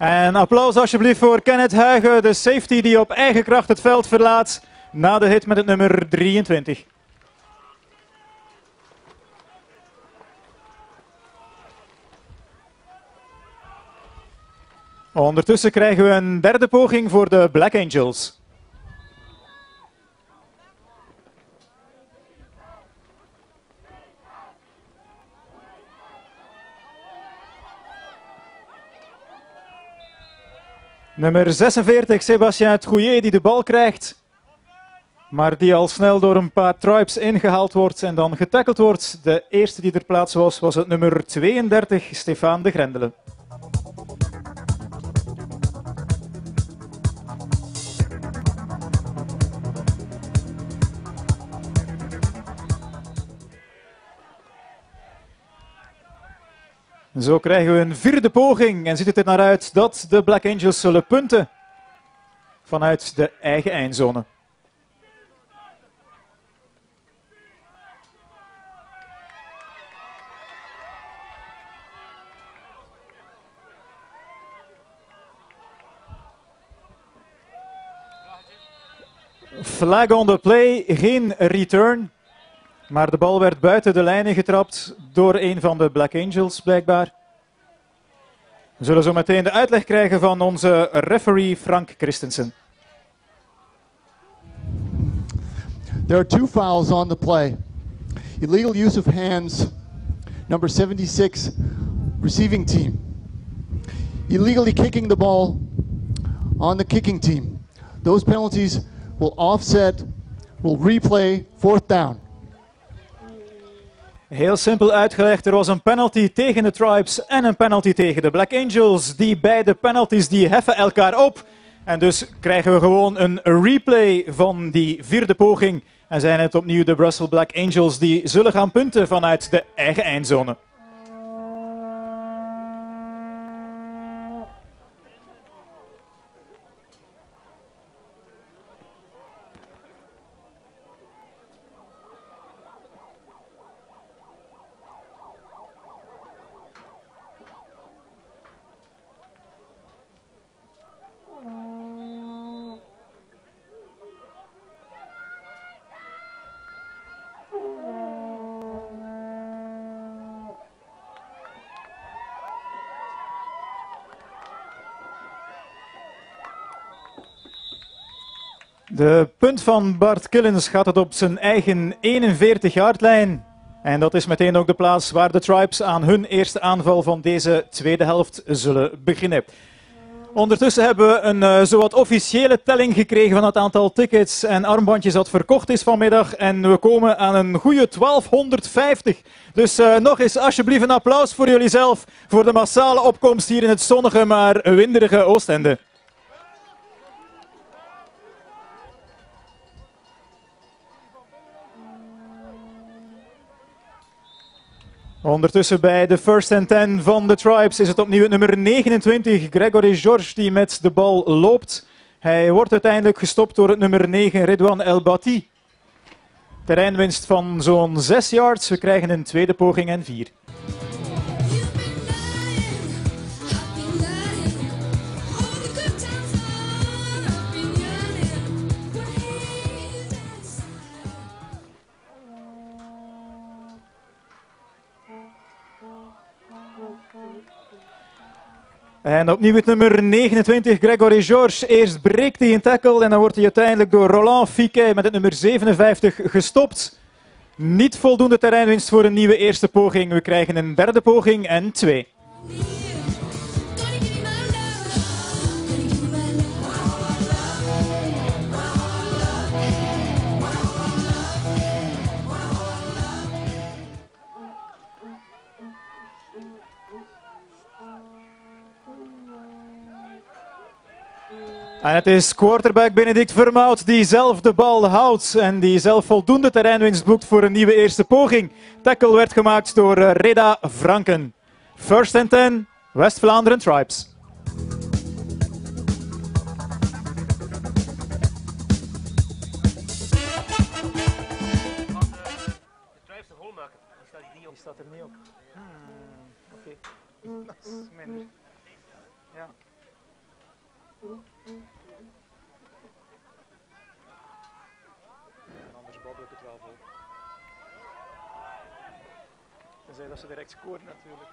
En applaus alsjeblieft voor Kenneth Huigen, de safety die op eigen kracht het veld verlaat na de hit met het nummer 23. Ondertussen krijgen we een derde poging voor de Black Angels. Nummer 46, Sébastien Trouillet, die de bal krijgt. Maar die al snel door een paar tribes ingehaald wordt en dan getackeld wordt. De eerste die ter plaatse was, was het nummer 32, Stefan de Grendelen. Zo krijgen we een vierde poging en ziet het er naar uit dat de Black Angels zullen punten vanuit de eigen eindzone. Flag on the play, geen return. Maar de bal werd buiten de lijnen getrapt door een van de Black Angels, blijkbaar. We zullen zo meteen de uitleg krijgen van onze referee Frank Christensen. There are two fouls on the play. Illegal use of hands, number 76, receiving team. Illegally kicking the ball on the kicking team. Those penalties will offset, will replay fourth down. Heel simpel uitgelegd, er was een penalty tegen de Tribes en een penalty tegen de Black Angels. Die beide penalties die heffen elkaar op. En dus krijgen we gewoon een replay van die vierde poging. En zijn het opnieuw de Brussels Black Angels die zullen gaan punten vanuit de eigen eindzone. De punt van Bart Killens gaat het op zijn eigen 41-yardlijn. En dat is meteen ook de plaats waar de Tribes aan hun eerste aanval van deze tweede helft zullen beginnen. Ondertussen hebben we een uh, zowat officiële telling gekregen van het aantal tickets en armbandjes dat verkocht is vanmiddag. En we komen aan een goede 1250. Dus uh, nog eens alsjeblieft een applaus voor jullie zelf voor de massale opkomst hier in het zonnige maar winderige Oostende. Ondertussen bij de first and ten van de Tribes is het opnieuw nummer 29, Gregory George, die met de bal loopt. Hij wordt uiteindelijk gestopt door het nummer 9, Redouan El Bati. Terreinwinst van zo'n 6 yards. We krijgen een tweede poging en 4. En opnieuw het nummer 29, Gregory George. Eerst breekt hij een tackle en dan wordt hij uiteindelijk door Roland Fiquet met het nummer 57 gestopt. Niet voldoende terreinwinst voor een nieuwe eerste poging. We krijgen een derde poging en twee. En het is quarterback Benedict Vermout die zelf de bal houdt en die zelf voldoende terreinwinst boekt voor een nieuwe eerste poging. Tackle werd gemaakt door eh, Reda Franken. First and ten, West-Vlaanderen Tribes. Staat er is minder. Ja. En anders babbel ik het wel vol. Tenzij dat ze direct scoren natuurlijk.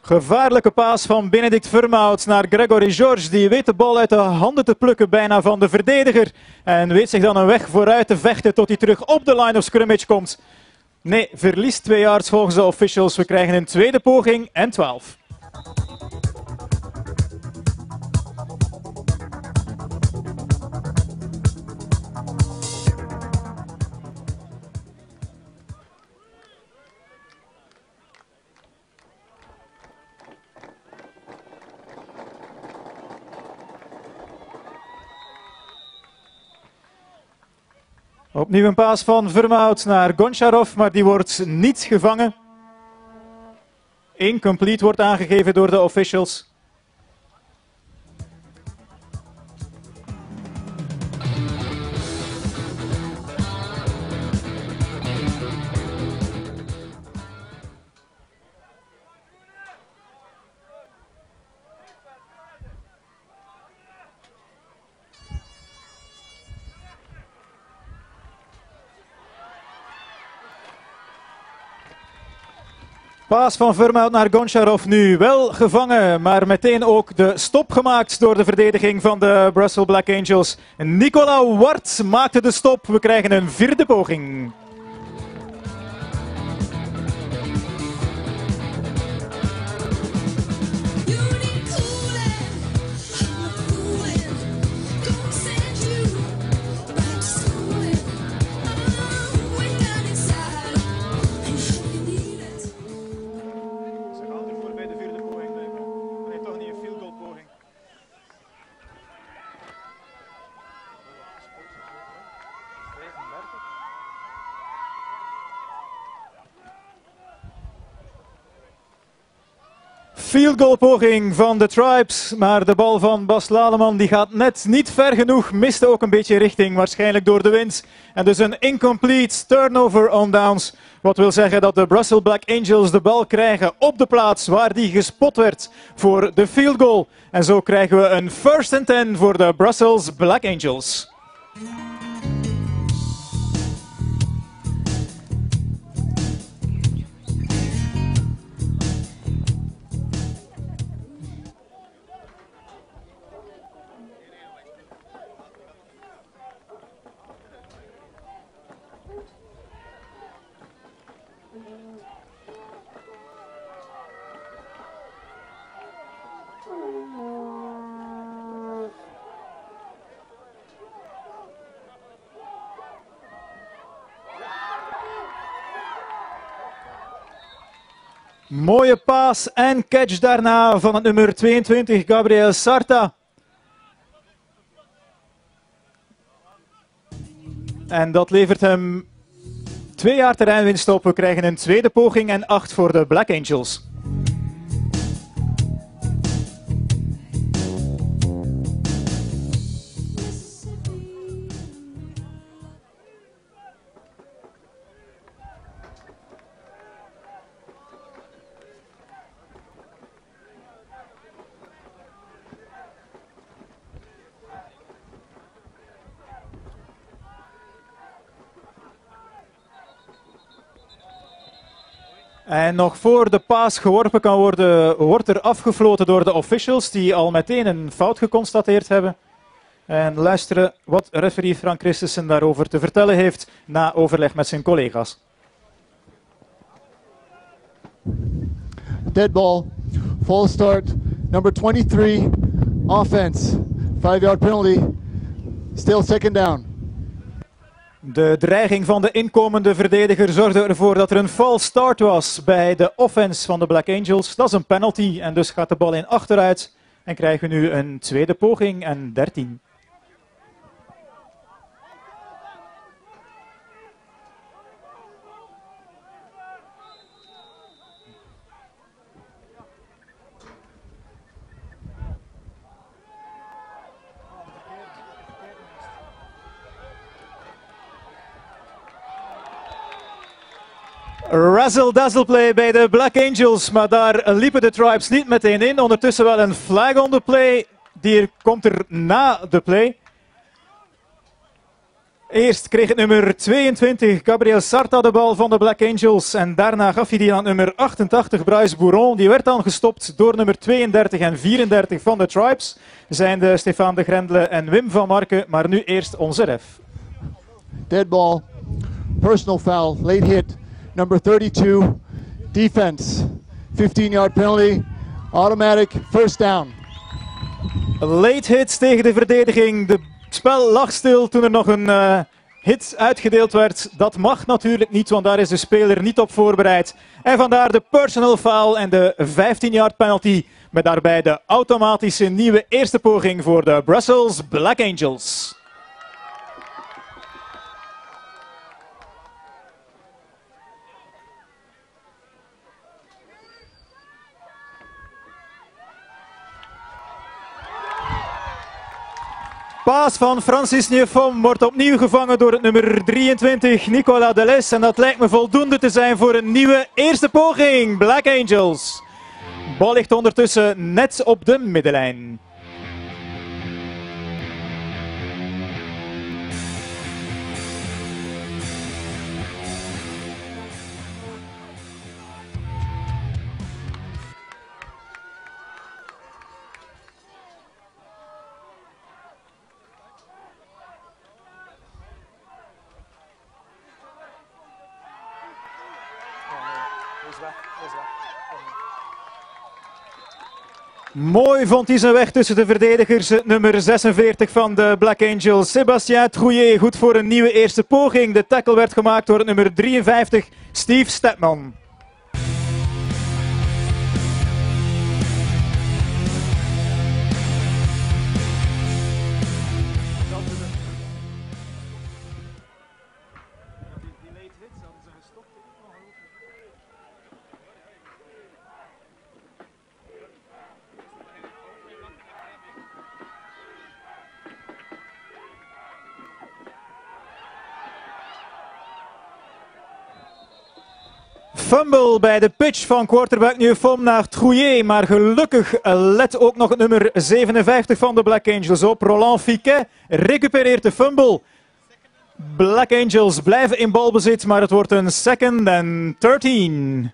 Gevaarlijke paas van Benedict Vermout naar Gregory George. Die weet de bal uit de handen te plukken bijna van de verdediger. En weet zich dan een weg vooruit te vechten tot hij terug op de line of scrimmage komt. Nee, verliest twee yards volgens de officials. We krijgen een tweede poging en 12. Opnieuw een paas van Vermout naar Goncharov, maar die wordt niet gevangen. Incomplete wordt aangegeven door de officials. Paas van Vermout naar Goncharov nu wel gevangen, maar meteen ook de stop gemaakt door de verdediging van de Brussels Black Angels. Nicola Wart maakte de stop. We krijgen een vierde poging. Field goal poging van de Tribes, maar de bal van Bas Laleman die gaat net niet ver genoeg, miste ook een beetje richting, waarschijnlijk door de wind. En dus een incomplete turnover on downs. Wat wil zeggen dat de Brussels Black Angels de bal krijgen op de plaats waar die gespot werd voor de field goal. En zo krijgen we een first and ten voor de Brussels Black Angels. Mooie paas en catch daarna van het nummer 22, Gabriel Sarta. En dat levert hem twee jaar terreinwinst op. We krijgen een tweede poging en acht voor de Black Angels. En nog voor de paas geworpen kan worden, wordt er afgefloten door de officials die al meteen een fout geconstateerd hebben. En luisteren wat referee Frank Christensen daarover te vertellen heeft na overleg met zijn collega's. Dead ball. Full start. Number 23. Offense. Five yard penalty. Still second down. De dreiging van de inkomende verdediger zorgde ervoor dat er een false start was bij de offense van de Black Angels. Dat is een penalty en dus gaat de bal in achteruit en krijgen we nu een tweede poging en 13. Razzle dazzle play bij de Black Angels, maar daar liepen de Tribes niet meteen in. Ondertussen wel een flag on the play, die komt er na de play. Eerst kreeg het nummer 22, Gabriel Sarta, de bal van de Black Angels. En daarna gaf hij die aan nummer 88, Bruce Bourron. Die werd dan gestopt door nummer 32 en 34 van de Tribes. Zijn de Stefan de Grendele en Wim van Marken. Maar nu eerst onze ref. Dead ball. Personal foul. Late hit. Number 32. Defense. 15 yard penalty. Automatic first down. Late hits tegen de verdediging. De spel lag stil toen er nog een eh, hit uitgedeeld werd. Dat mag natuurlijk niet, want daar is de speler niet op voorbereid. En vandaar de personal foul en de 15-yard penalty. Met daarbij de automatische nieuwe eerste poging voor de Brussels Black Angels. Paas van Francis Neufom wordt opnieuw gevangen door het nummer 23, Nicolas Deles. En dat lijkt me voldoende te zijn voor een nieuwe eerste poging. Black Angels. Bal ligt ondertussen net op de middenlijn. Mooi vond hij zijn weg tussen de verdedigers. Nummer 46 van de Black Angels, Sébastien Trouillet. Goed voor een nieuwe eerste poging. De tackle werd gemaakt door nummer 53, Steve Stepman. Fumble bij de pitch van quarterback Newfom naar Trouillet. Maar gelukkig let ook nog het nummer 57 van de Black Angels op. Roland Fiquet recupereert de fumble. Black Angels blijven in balbezit, maar het wordt een second and 13.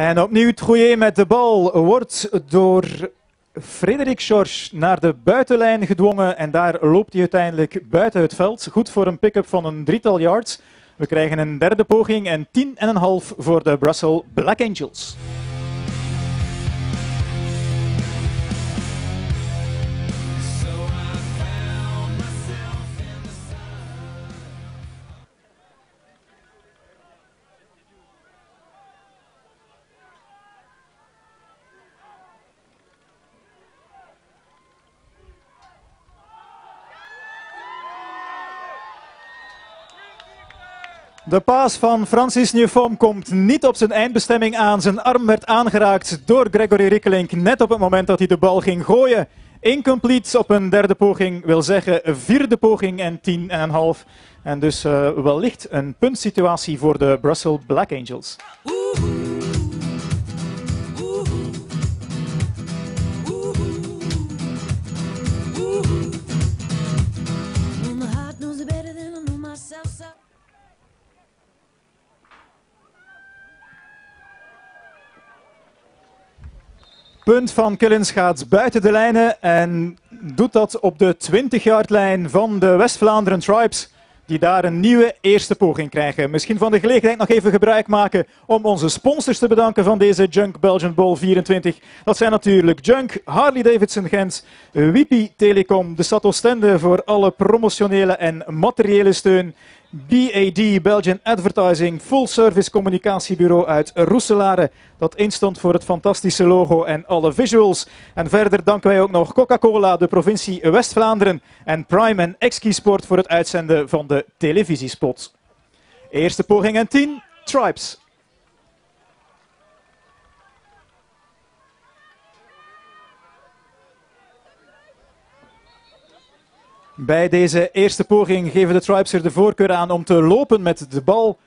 En opnieuw Trouillet met de bal wordt door Frederik George naar de buitenlijn gedwongen. En daar loopt hij uiteindelijk buiten het veld. Goed voor een pick-up van een drietal yards. We krijgen een derde poging en 10,5 voor de Brussels Black Angels. De paas van Francis Newfom komt niet op zijn eindbestemming aan. Zijn arm werd aangeraakt door Gregory Rikkelink net op het moment dat hij de bal ging gooien. Incomplete op een derde poging wil zeggen vierde poging en tien en een half. En dus eh, wellicht een puntsituatie voor de Brussels Black Angels. Punt van Killens gaat buiten de lijnen en doet dat op de 20-yard-lijn van de West-Vlaanderen Tribes. Die daar een nieuwe eerste poging krijgen. Misschien van de gelegenheid nog even gebruik maken om onze sponsors te bedanken van deze Junk Belgian Bowl 24. Dat zijn natuurlijk Junk, Harley Davidson Gent, Wipi Telecom, de Stad Oostende voor alle promotionele en materiële steun. BAD, Belgian Advertising, full service communicatiebureau uit Roeselare. Dat instond voor het fantastische logo en alle visuals. En verder danken wij ook nog Coca-Cola, de provincie West-Vlaanderen en Prime en Exki Sport voor het uitzenden van de televisiespot. Eerste poging en 10, Tribes. Bij deze eerste poging geven de Tribes er de voorkeur aan om te lopen met de bal.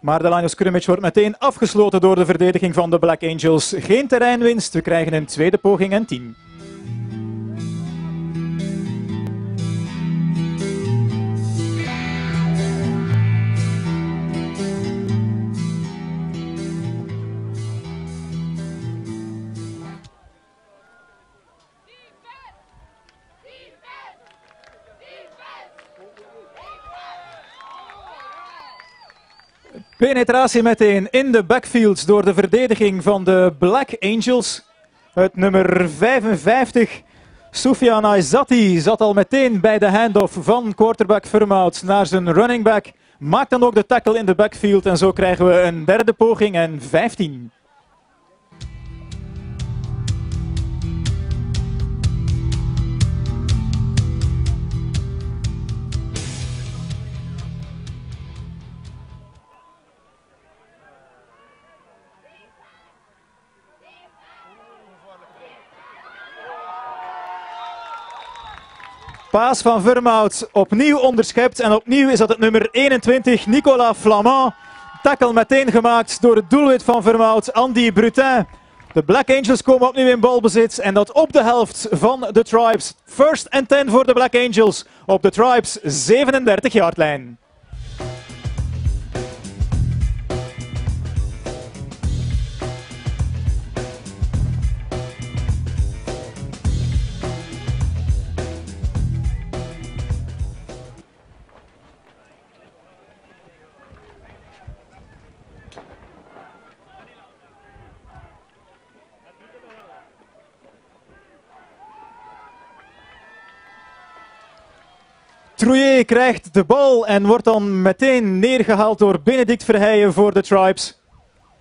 Maar de line of scrimmage wordt meteen afgesloten door de verdediging van de Black Angels. Geen terreinwinst. We krijgen een tweede poging en 10. Penetratie meteen in de backfield door de verdediging van de Black Angels. Het nummer 55, Soufiane Aizati, zat al meteen bij de handoff van quarterback Vermout naar zijn running back. Maakt dan ook de tackle in de backfield en zo krijgen we een derde poging en 15. Paas van Vermout opnieuw onderschept en opnieuw is dat het nummer 21 Nicolas Flamand. Tackle meteen gemaakt door het doelwit van Vermout, Andy Brutin. De Black Angels komen opnieuw in balbezit en dat op de helft van de Tribes. First and 10 voor de Black Angels op de Tribes 37 Trouillet krijgt de bal en wordt dan meteen neergehaald door Benedict Verheijen voor de Tribes.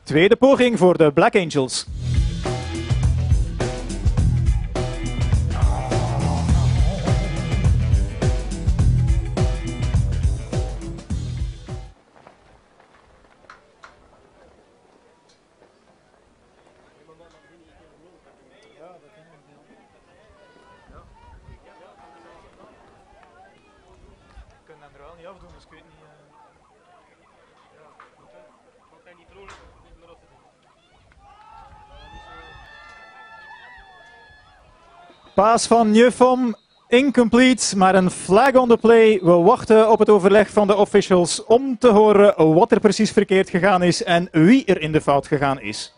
Tweede poging voor de Black Angels. Paas van Jufom, incomplete, maar een flag on the play. We wachten op het overleg van de officials om te horen wat er precies verkeerd gegaan is en wie er in de fout gegaan is.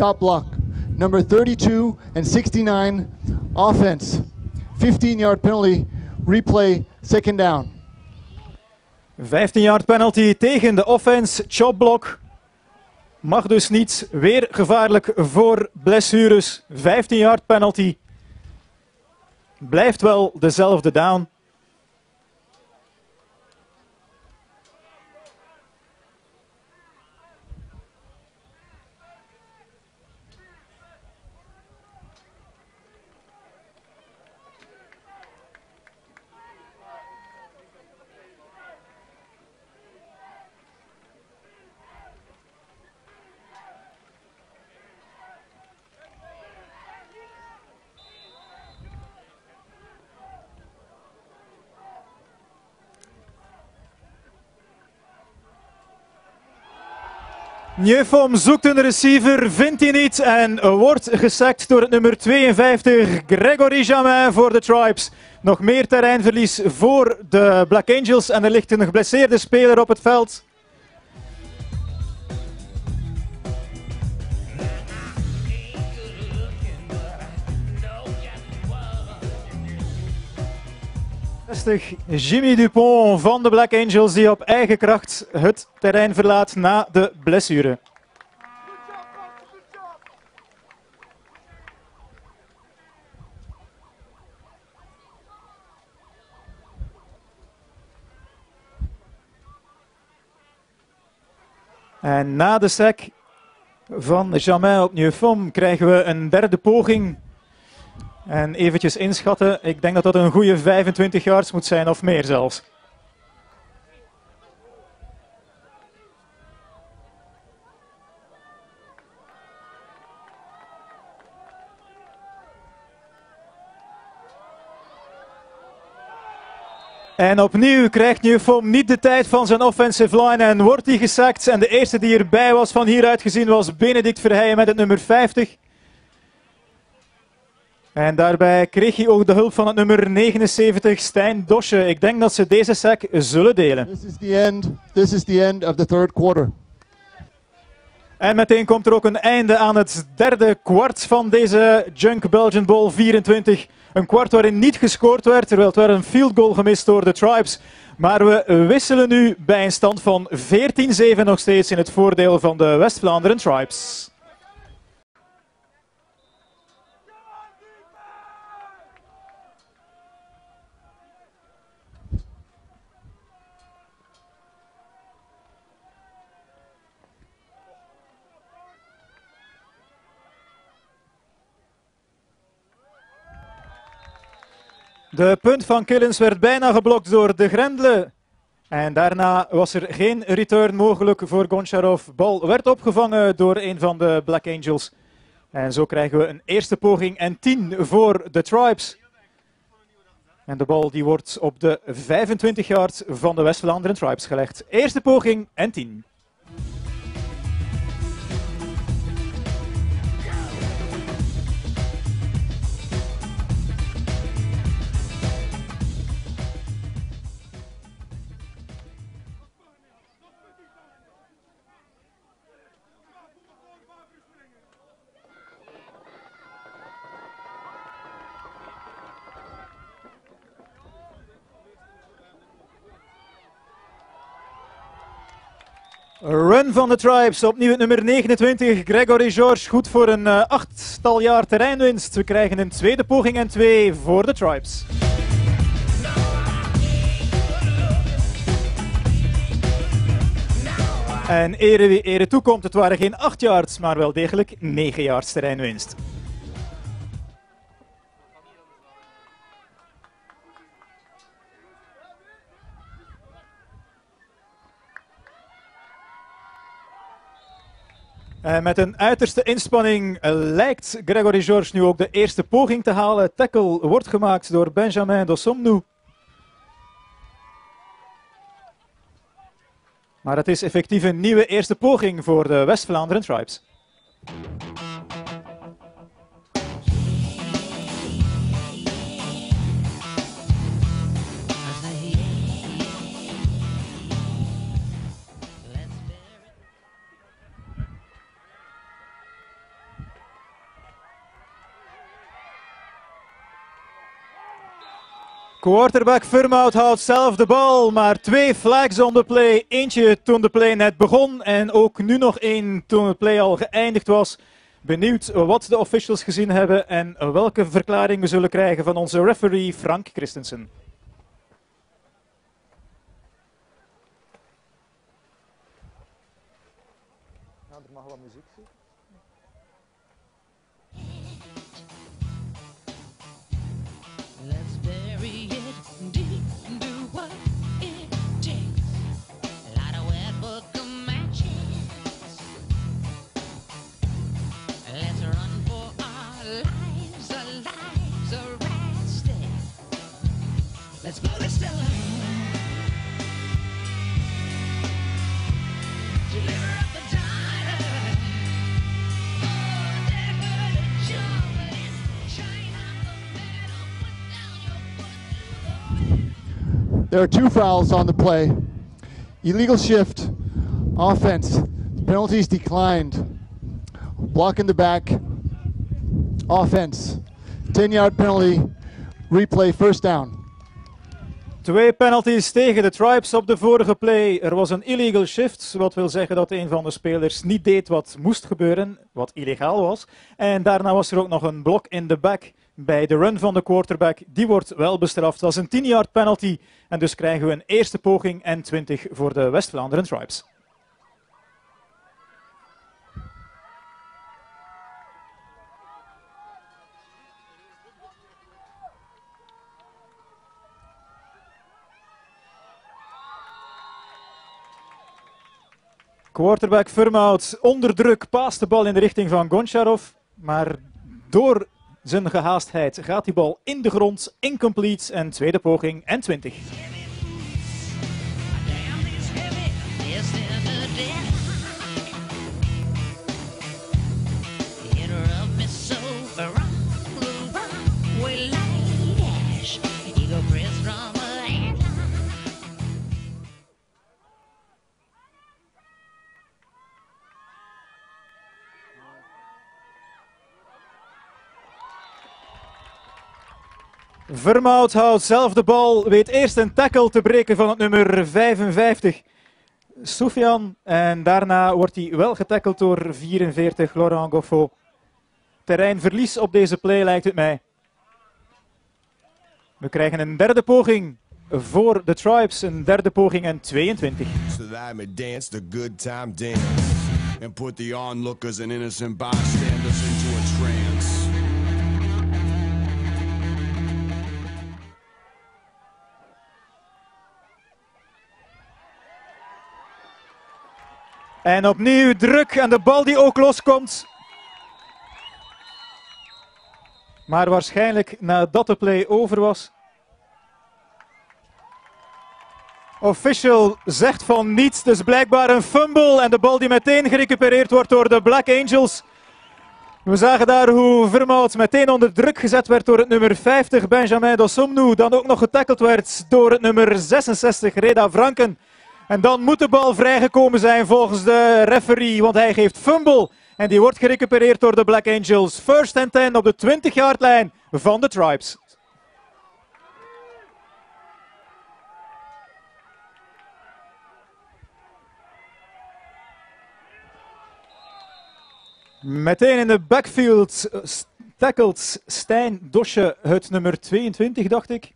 Chop block. Number 32 and 69, offense. 15 yard penalty, replay, second down. 15 yard penalty tegen de offense, chopblock. Mag dus niet. Weer gevaarlijk voor blessures. 15 yard penalty. Blijft wel dezelfde down. Njefom zoekt een receiver, vindt hij niet en wordt gesackt door het nummer 52, Gregory Jamin voor de Tribes. Nog meer terreinverlies voor de Black Angels en er ligt een geblesseerde speler op het veld. Jimmy Dupont van de Black Angels die op eigen kracht het terrein verlaat na de blessure. En na de sack van Jamin op Neufom krijgen we een derde poging. En eventjes inschatten, ik denk dat dat een goede 25 yards moet zijn of meer zelfs. En opnieuw krijgt Newfoam niet de tijd van zijn offensive line en wordt hij gesackt. En de eerste die erbij was van hieruit gezien was Benedict Verheijen met het nummer 50. En daarbij kreeg hij ook de hulp van het nummer 79, Stijn Dosje. Ik denk dat ze deze sack zullen delen. This is the end. This is the end of the third quarter. En meteen komt er ook een einde aan het derde kwart van deze Junk Belgian Bowl 24. Een kwart waarin niet gescoord werd, terwijl het werd een field goal gemist door de Tribes. Maar we wisselen nu bij een stand van 14-7 nog steeds in het voordeel van de West-Vlaanderen Tribes. De punt van Killens werd bijna geblokt door de Grendelen. En daarna was er geen return mogelijk voor Goncharov. Bal werd opgevangen door een van de Black Angels. En zo krijgen we een eerste poging en 10 voor de Tribes. En de bal die wordt op de 25 yard van de West-Vlaanderen Tribes gelegd. Eerste poging en 10. Run van de Tribes, opnieuw nummer 29, Gregory George. Goed voor een eh, achttal jaar terreinwinst. We krijgen een tweede poging en twee voor de Tribes. En ere wie ere toekomt, het waren geen 8 yards, maar wel degelijk 9 yards terreinwinst. En met een uiterste inspanning eh, lijkt Gregory George nu ook de eerste poging te halen. Tackle wordt gemaakt door Benjamin Dossomnou. Maar het is effectief een nieuwe eerste poging voor de West-Vlaanderen Tribes. Quarterback Furmout houdt zelf de bal, maar twee flags on the play. Eentje toen de play net begon en ook nu nog één toen de play al geëindigd was. Benieuwd wat de officials gezien hebben en welke verklaring we zullen krijgen van onze referee Frank Christensen. There are two fouls on the play. Illegal shift, offense, penalties declined. Block in the back, offense, 10 yard penalty, replay first down. Twee penalties tegen de Tribes op de vorige play. Er was een illegal shift, wat wil zeggen dat een van de spelers niet deed wat moest gebeuren, wat illegaal was. En daarna was er ook nog een blok in de back bij de run van de quarterback. Die wordt wel bestraft. Dat is een 10 yard penalty en dus krijgen we een eerste poging en 20 voor de West-Vlaanderen Tribes. Quarterback Furmout onder druk paast de bal in de richting van Goncharov. Maar door zijn gehaastheid gaat die bal in de grond, incomplete en tweede poging en 20. Vermout houdt zelf de bal, weet eerst een tackle te breken van het nummer 55, Soufian. En daarna wordt hij wel getackeld door 44, Laurent Goffo. Terreinverlies op deze play lijkt het mij. We krijgen een derde poging voor de Tribes, een derde poging en 22. So that I may dance the good time dance and put the onlookers and innocent En opnieuw druk en de bal die ook loskomt. Maar waarschijnlijk nadat de play over was. Official zegt van niets, dus blijkbaar een fumble en de bal die meteen gerecupereerd wordt door de Black Angels. We zagen daar hoe Vermout meteen onder druk gezet werd door het nummer 50 Benjamin Dosomnou. Dan ook nog getackeld werd door het nummer 66 Reda Franken. En dan moet de bal vrijgekomen zijn volgens de referee, want hij geeft fumble. En die wordt gerecupereerd door de Black Angels. First and 10 op de 20-yard lijn van de Tribes. Meteen in de backfield eh, tackelt Stijn Dosje het nummer 22, dacht ik.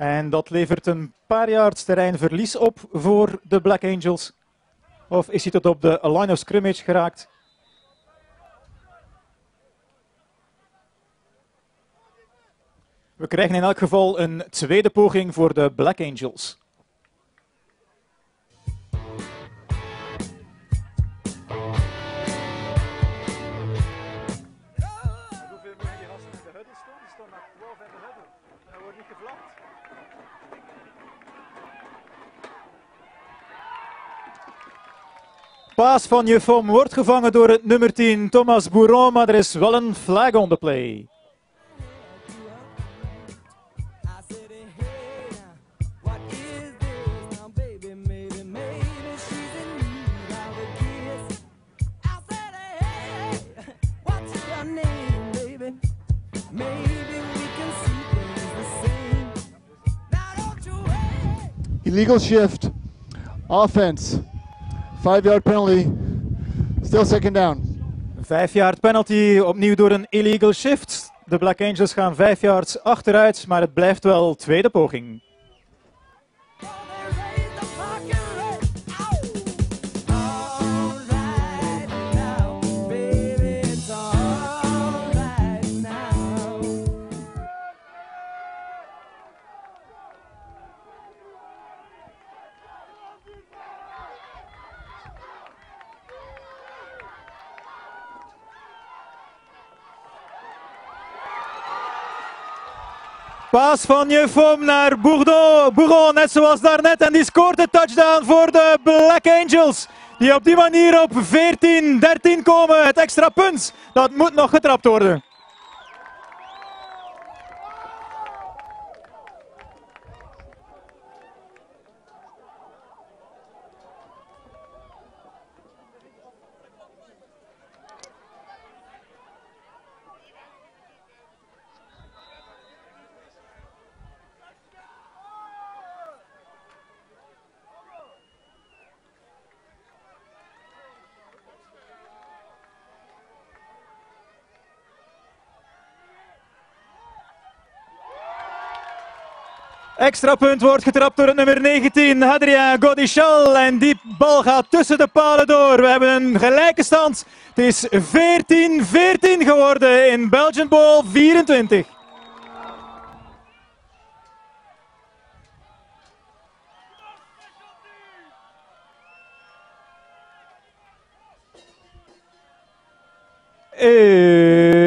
En dat levert een paar yards terreinverlies op voor de Black Angels. Of is hij tot op de line of scrimmage geraakt? We krijgen in elk geval een tweede poging voor de Black Angels. Paas van Jufom wordt gevangen door het nummer 10 Thomas Bourron, maar er is wel een flag on the play. Illegal shift. Offense. Five yard penalty. Still second down. Vijf yard penalty, opnieuw door een illegal shift. De Black Angels gaan vijf yards achteruit, maar het blijft wel tweede poging. Paas van Jufom naar. Bourgon, net zoals daarnet. En die scoort de touchdown voor de Black Angels. Die op die manier op 14-13 komen. Het extra punt, dat moet nog getrapt worden. Extra punt wordt getrapt door het nummer 19, Hadrien Godichal. En die bal gaat tussen de palen door. We hebben een gelijke stand. Het is 14-14 geworden in Belgian Bowl 24. Eh,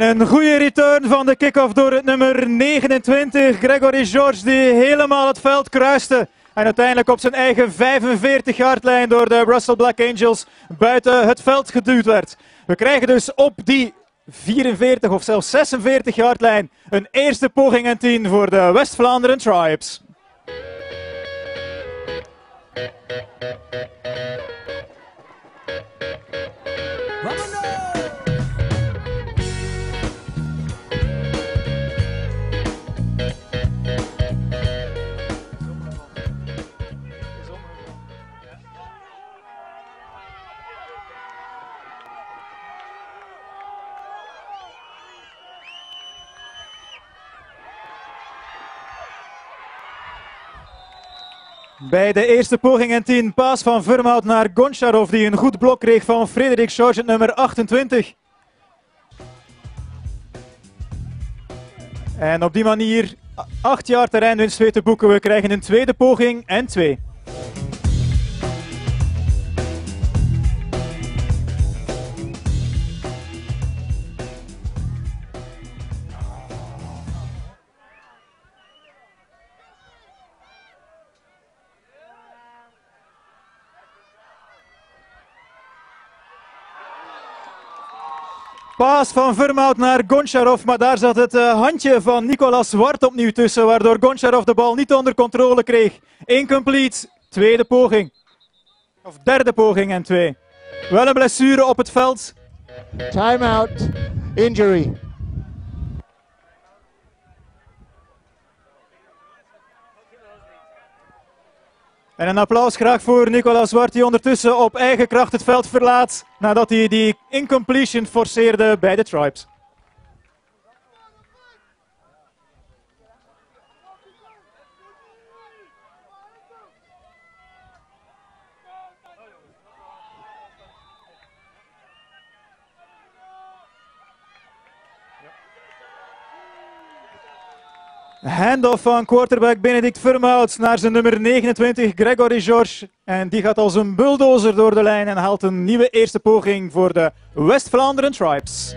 En een goede return van de kick-off door het nummer 29, Gregory George, die helemaal het veld kruiste. En uiteindelijk op zijn eigen 45-yard lijn door de Russell Black Angels buiten het veld geduwd werd. We krijgen dus op die 44 of zelfs 46 yard lijn een eerste poging en 10 voor de West-Vlaanderen Tribes. Bij de eerste poging en 10 paas van Vermout naar Goncharov die een goed blok kreeg van Frederik George, nummer 28. En op die manier 8 jaar terreinwinst weet te boeken. We krijgen een tweede poging en 2. Van Vermout naar Goncharov, maar daar zat het eh, handje van Nicolas Wart opnieuw tussen, waardoor Goncharov de bal niet onder controle kreeg. Incomplete, tweede poging. Of derde poging en twee. Wel een blessure op het veld. Timeout. Injury. En een applaus graag voor Nicolas Wart, die ondertussen op eigen kracht het veld verlaat, nadat hij die incompletion forceerde bij de Tribes. Handoff van quarterback Benedict Vermouts naar zijn nummer 29 Gregory George. En die gaat als een bulldozer door de lijn en haalt een nieuwe eerste poging voor de West-Vlaanderen Tribes.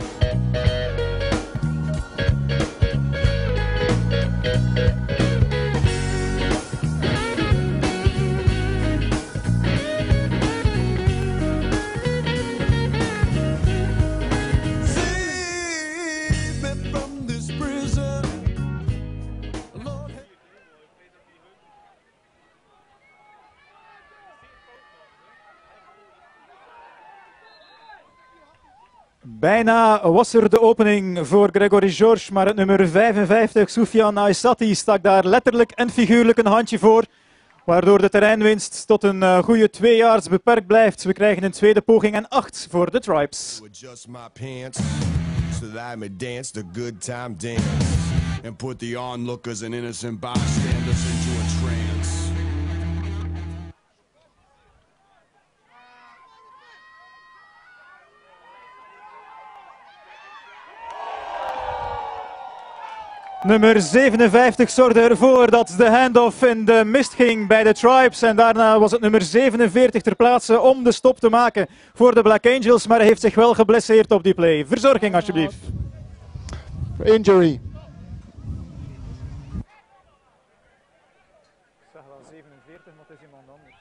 Bijna was er de opening voor Gregory George, maar het nummer 55, Soufiane Aissati, stak daar letterlijk en figuurlijk een handje voor. Waardoor de terreinwinst tot een eh, goede twee yards beperkt blijft. We krijgen een tweede poging en acht voor de Tribes. and put the onlookers and innocent bystanders into a Nummer 57 zorgde ervoor dat de handoff in de mist ging bij de Tribes. En daarna was het nummer 47 ter plaatse om de stop te maken voor de Black Angels. Maar hij heeft zich wel geblesseerd op die play. Verzorging alsjeblieft. Injury. Ik zeg wel 47, maar het is iemand anders.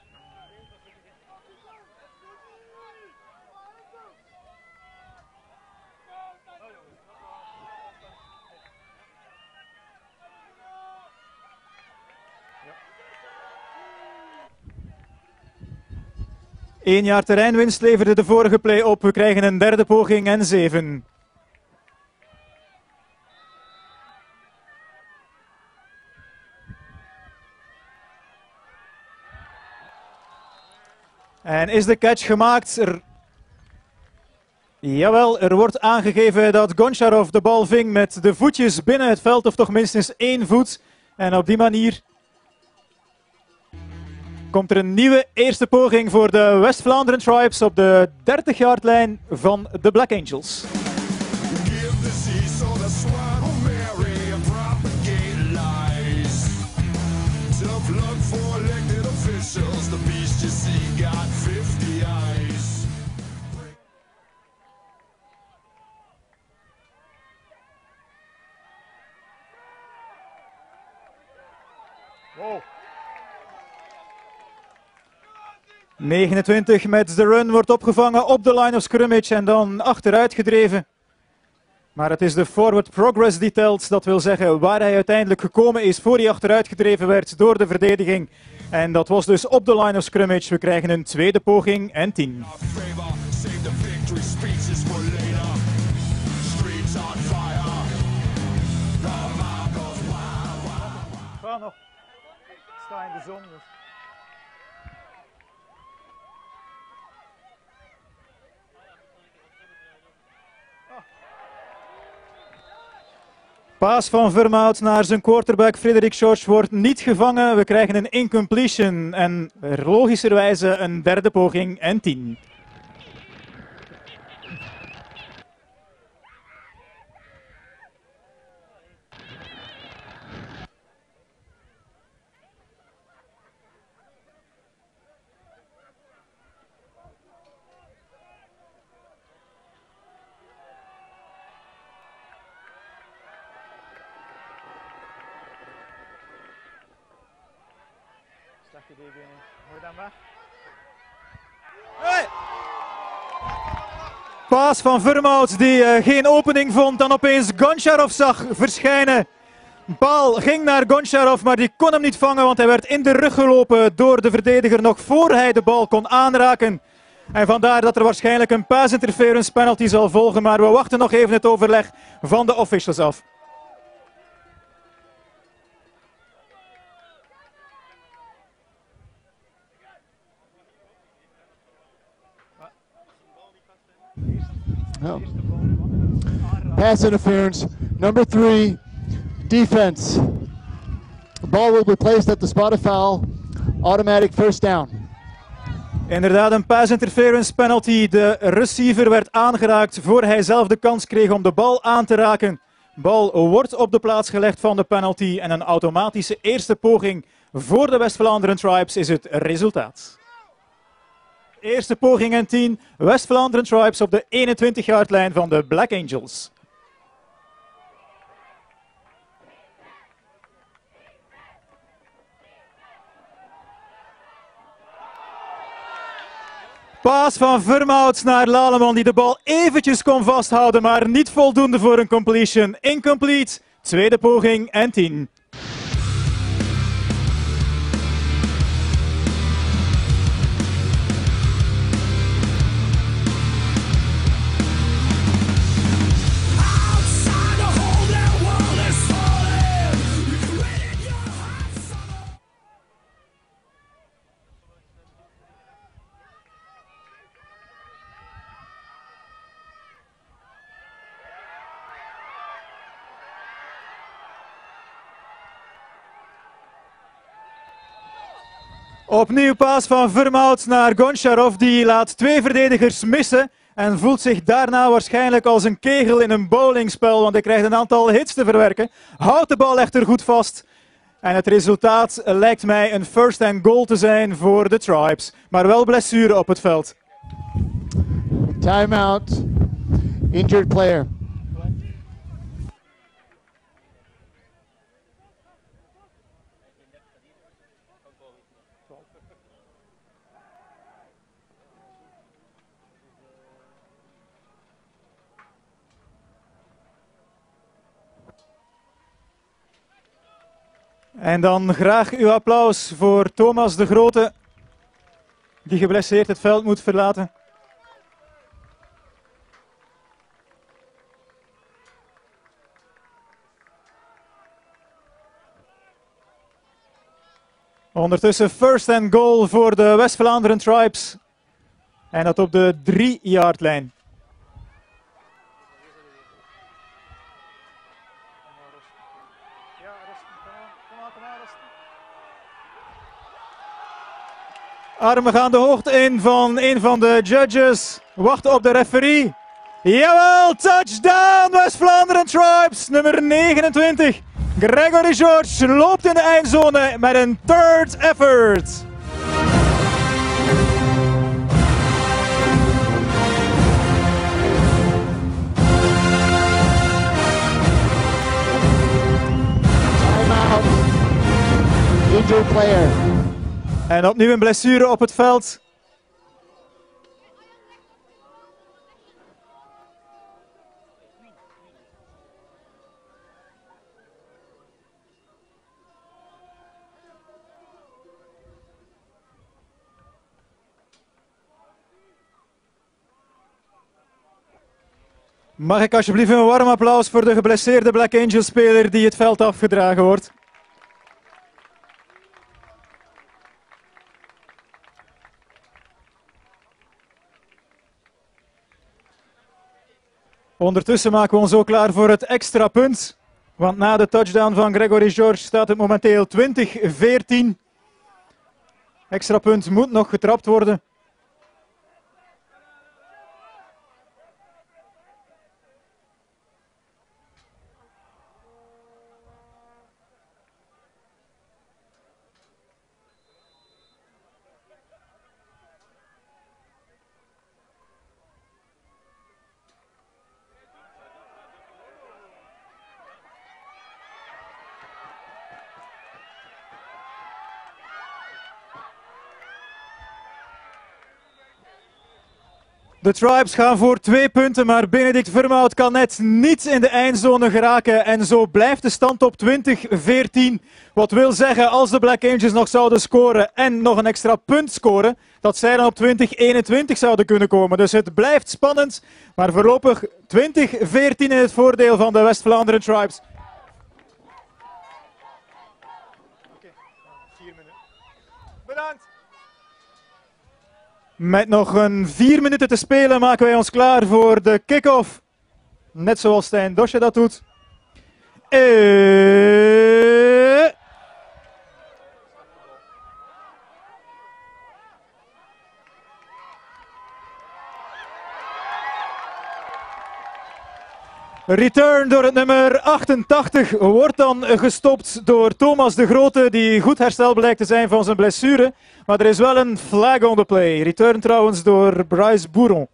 Eén jaar terreinwinst leverde de vorige play op. We krijgen een derde poging en zeven. En is de catch gemaakt? Jawel, er wordt aangegeven dat Goncharov de bal ving met de voetjes binnen het veld, of toch minstens één voet. En op die manier komt er een nieuwe eerste poging voor de West-Vlaanderen Tribes op de 30-yard-lijn van de Black Angels. 29 met de run wordt opgevangen op de line of scrimmage en dan achteruit gedreven. Maar het is de forward progress die telt. Dat wil zeggen waar hij uiteindelijk gekomen is voor hij achteruit gedreven werd door de verdediging. En dat was dus op de line of scrimmage. We krijgen een tweede poging en 10. favor. Save the victory speeches for later. Streets on fire. The mob goes wild. Ga nog. Sta in de zon. Paas van Vermaat naar zijn quarterback Frederik George wordt niet gevangen. We krijgen een incompletion en logischerwijze een derde poging en 10. Paas van Vermout die eh, geen opening vond, dan opeens Goncharov zag verschijnen. Bal ging naar Goncharov, maar die kon hem niet vangen, want hij werd in de rug gelopen door de verdediger nog voor hij de bal kon aanraken. En vandaar dat er waarschijnlijk een pass interference penalty zal volgen, maar we wachten nog even het overleg van de officials af. Pass interference. Number three, defense. Ball will be placed at the spot of foul. Automatic first down. Inderdaad, een pass interference penalty. De receiver werd aangeraakt voor hij zelf de kans kreeg om de bal aan te raken. Bal wordt op de plaats gelegd van de penalty en een automatische eerste poging voor de West-Vlaanderen Tribes is het resultaat. Eerste poging en 10. West-Vlaanderen Tribes op de 21-yardlijn van de Black Angels. Paas van Vermouts naar Laleman die de bal eventjes kon vasthouden, maar niet voldoende voor een completion. Incomplete. Tweede poging en 10. Opnieuw paas van Vermout naar Goncharov. Die laat twee verdedigers missen. En voelt zich daarna waarschijnlijk als een kegel in een bowlingspel. Want hij krijgt een aantal hits te verwerken. Houdt de bal echter goed vast. En het resultaat lijkt mij een first and goal te zijn voor de Tribes. Maar wel blessure op het veld. Timeout. Injured player. En dan graag uw applaus voor Thomas de Grote. Die geblesseerd het veld moet verlaten. Ondertussen first and goal voor de West-Vlaanderen Tribes. En dat op de 3-yardlijn. Armen gaan de hoogte in van een van de judges. Wachten op de referee. Jawel, touchdown West-Vlaanderen Tribes, nummer 29. Gregory George loopt in de eindzone met een third effort. Timeout. Injured player. En opnieuw een blessure op het veld. Mag ik alsjeblieft een warm applaus voor de geblesseerde Black Angel speler die het veld afgedragen wordt? Ondertussen maken we ons ook klaar voor het extra punt. Want na de touchdown van Gregory George staat het momenteel 20-14. Extra punt moet nog getrapt worden. De Tribes gaan voor twee punten, maar Benedict Vermout kan net niet in de eindzone geraken. En zo blijft de stand op 20-14. Wat wil zeggen, als de Black Angels nog zouden scoren en nog een extra punt scoren, dat zij dan op 20-21 zouden kunnen komen. Dus het blijft spannend, maar voorlopig 20-14 in het voordeel van de West-Vlaanderen Tribes. Met nog een vier minuten te spelen maken wij ons klaar voor de kick-off. Net zoals Stijn Dosje dat doet. Eh. Return door het nummer 88 wordt dan gestopt door Thomas de Grote, die goed herstel blijkt te zijn van zijn blessure. Maar er is wel een flag on the play. Return trouwens door Bryce Boeron.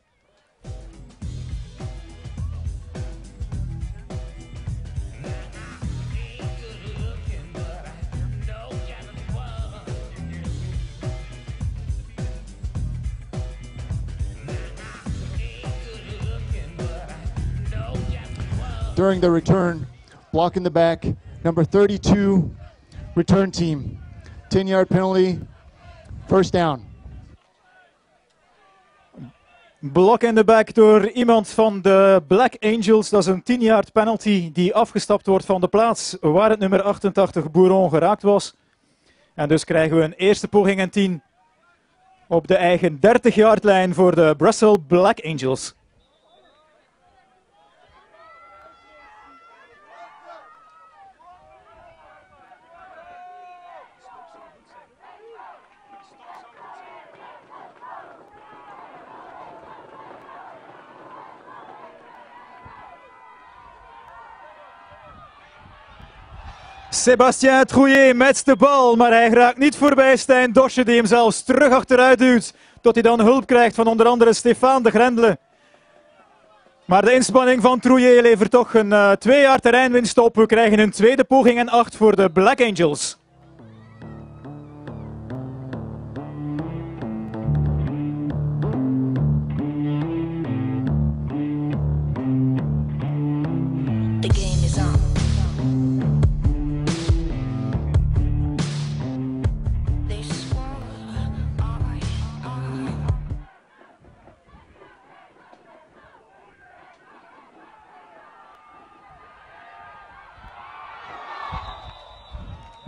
During the return, block in the back, number 32, return team. 10 yard penalty, first down. Blok in de back door iemand van de Black Angels. Dat is een 10 yard penalty die afgestapt wordt van de plaats waar het nummer 88 Boeron geraakt was. En dus krijgen we een eerste poging en 10 op de eigen 30 yard lijn voor de Brussels Black Angels. Sébastien Trouillet met de bal, maar hij raakt niet voorbij Stijn Dosje die hem zelfs terug achteruit duwt. Tot hij dan hulp krijgt van onder andere Stefan de Grendelen. Maar de inspanning van Trouillet levert toch een eh, twee jaar terreinwinst op. We krijgen een tweede poging en acht voor de Black Angels.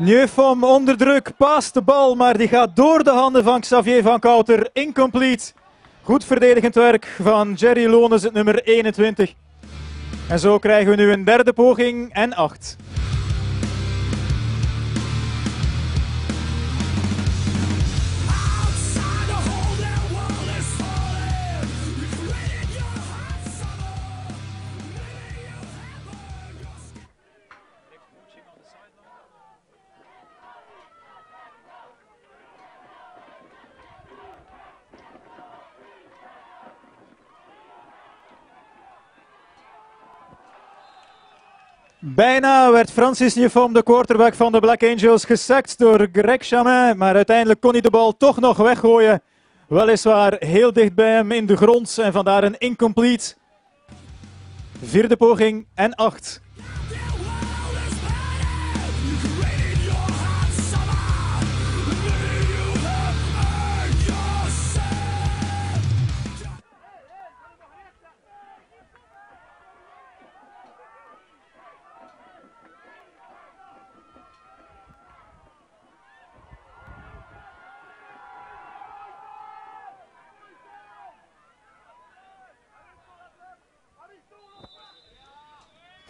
Neufom onder druk, paast de bal, maar die gaat door de handen van Xavier van Kouter. Incomplete. Goed verdedigend werk van Jerry Lones, het nummer 21. En zo krijgen we nu een derde poging en acht. Bijna werd Francis Newfom, de quarterback van de Black Angels, gesackt door Greg Chamin. Maar uiteindelijk kon hij de bal toch nog weggooien. Weliswaar heel dicht bij hem in de grond en vandaar een incomplete. Vierde poging en acht.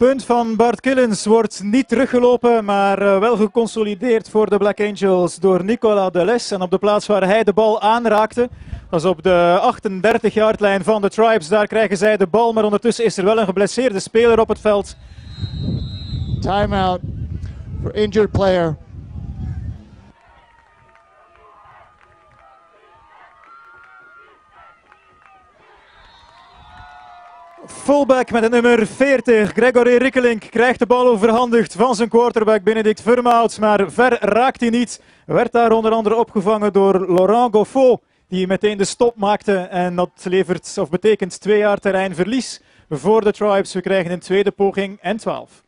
Punt van Bart Killens wordt niet teruggelopen, maar eh, wel geconsolideerd voor de Black Angels door Nicolas Deles. En op de plaats waar hij de bal aanraakte, dat is op de 38-yardlijn van de Tribes. Daar krijgen zij de bal, maar ondertussen is er wel een geblesseerde speler op het veld. Timeout for injured player. Fullback met het nummer 40, Gregory Rikkelink, krijgt de bal overhandigd van zijn quarterback Benedict Vermaat. Maar ver raakt hij niet. Werd daar onder andere opgevangen door Laurent Goffo, die meteen de stop maakte. En dat levert, of betekent twee jaar terreinverlies voor de Tribes. We krijgen een tweede poging en 12.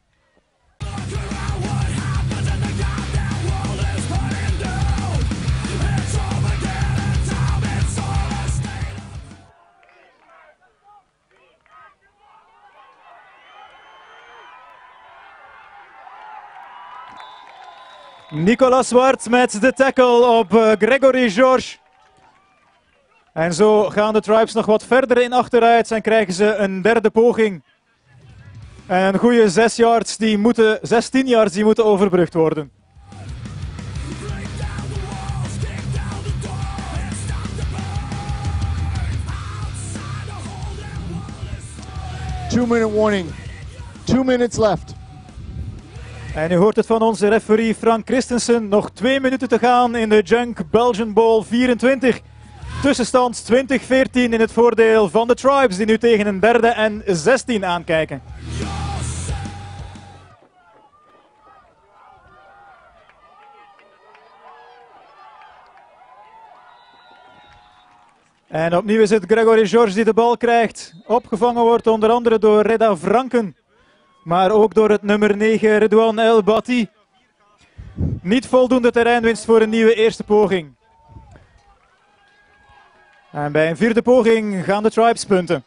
Nicolas Zwart met de tackle op eh, Gregory George. En zo gaan de Tribes nog wat verder in achteruit en krijgen ze een derde poging. En een goede 6 yards die moeten, 16 yards die moeten overbrugd worden. Two minute warning. Two minutes left. En u hoort het van onze referee Frank Christensen. Nog twee minuten te gaan in de Junk Belgian Bowl 24. Tussenstand 20-14 in het voordeel van de Tribes, die nu tegen een derde en 16 aankijken. En opnieuw is het Gregory George die de bal krijgt. Opgevangen wordt onder andere door Reda Franken. Maar ook door het nummer 9 Redouan El Bati. Niet voldoende terreinwinst voor een nieuwe eerste poging. En bij een vierde poging gaan de Tribes punten.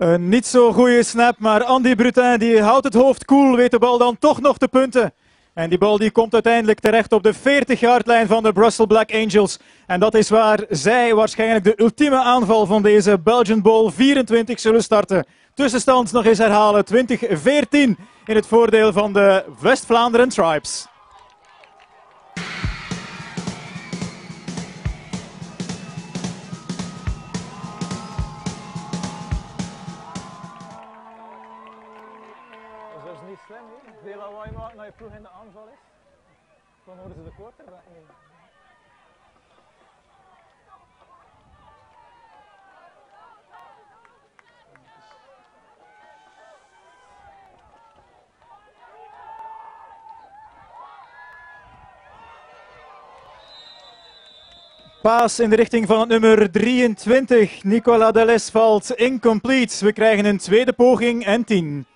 Een niet zo goede snap, maar Andy Brutin die houdt het hoofd koel, weet de bal dan toch nog te punten. En die bal die komt uiteindelijk terecht op de 40-yardlijn van de Brussels Black Angels. En dat is waar zij waarschijnlijk de ultieme aanval van deze Belgian Bowl 24 zullen starten. Tussenstand nog eens herhalen, 20-14 in het voordeel van de West-Vlaanderen Tribes. Vroeg in de aanval is. Dan horen ze de quarterback niet. Paas in de richting van het nummer 23. Nicolas Deles valt incomplete. We krijgen een tweede poging en 10.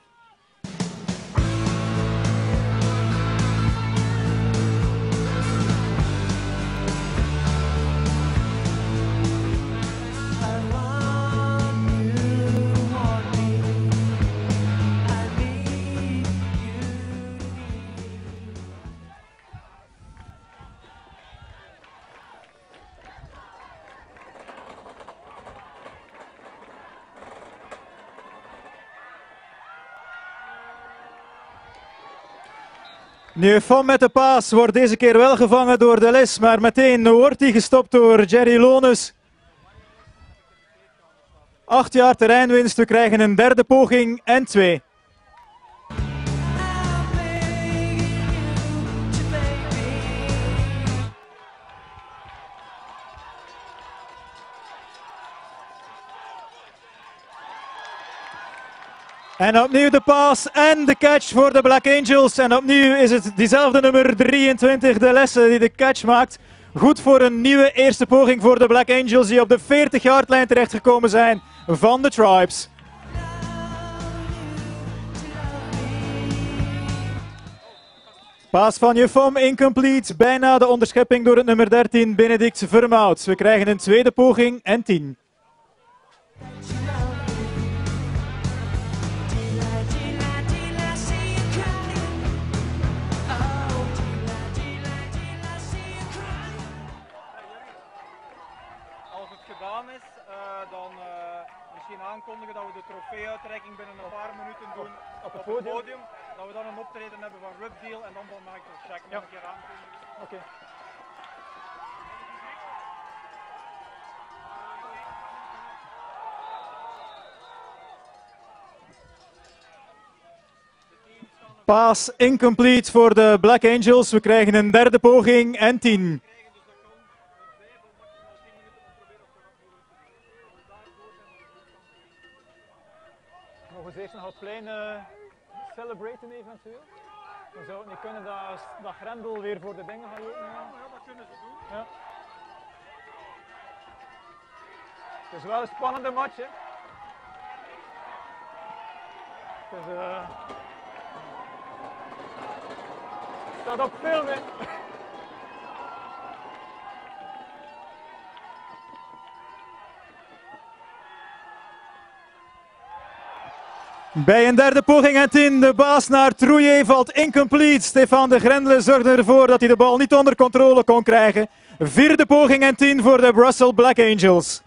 Nu, Fon met de paas wordt deze keer wel gevangen door de les, maar meteen wordt hij gestopt door Jerry Lonus. Acht jaar terreinwinst, we krijgen een derde poging en twee. En opnieuw de paas en de catch voor de Black Angels. En opnieuw is het diezelfde nummer 23, de lessen, die de catch maakt. Goed voor een nieuwe eerste poging voor de Black Angels, die op de 40-yardlijn terechtgekomen zijn van de Tribes. Paas van Jufom incomplete. Bijna de onderschepping door het nummer 13, Benedict Vermout. We krijgen een tweede poging en 10. Het podium. Dat we dan een optreden hebben van Rub Deal en dan van Michael Jack nog een keer aankondigen. Oké. Paas incomplete voor de Black Angels. We krijgen een derde poging en 10. Mogen ze eerst nog het plein eh, celebraten eventueel? Dan zou het niet kunnen dat, dat Grendel weer voor de dingen gaat lopen. Ja, dat kunnen ze doen. Ja. Het is wel een spannende match, hè? Het is, eh, staat op film, hè? Bij een derde poging en 10, de baas naar Trouillet valt incomplete. Stefan de Grendelen zorgde ervoor dat hij de bal niet onder controle kon krijgen. Vierde poging en 10 voor de Brussels Black Angels.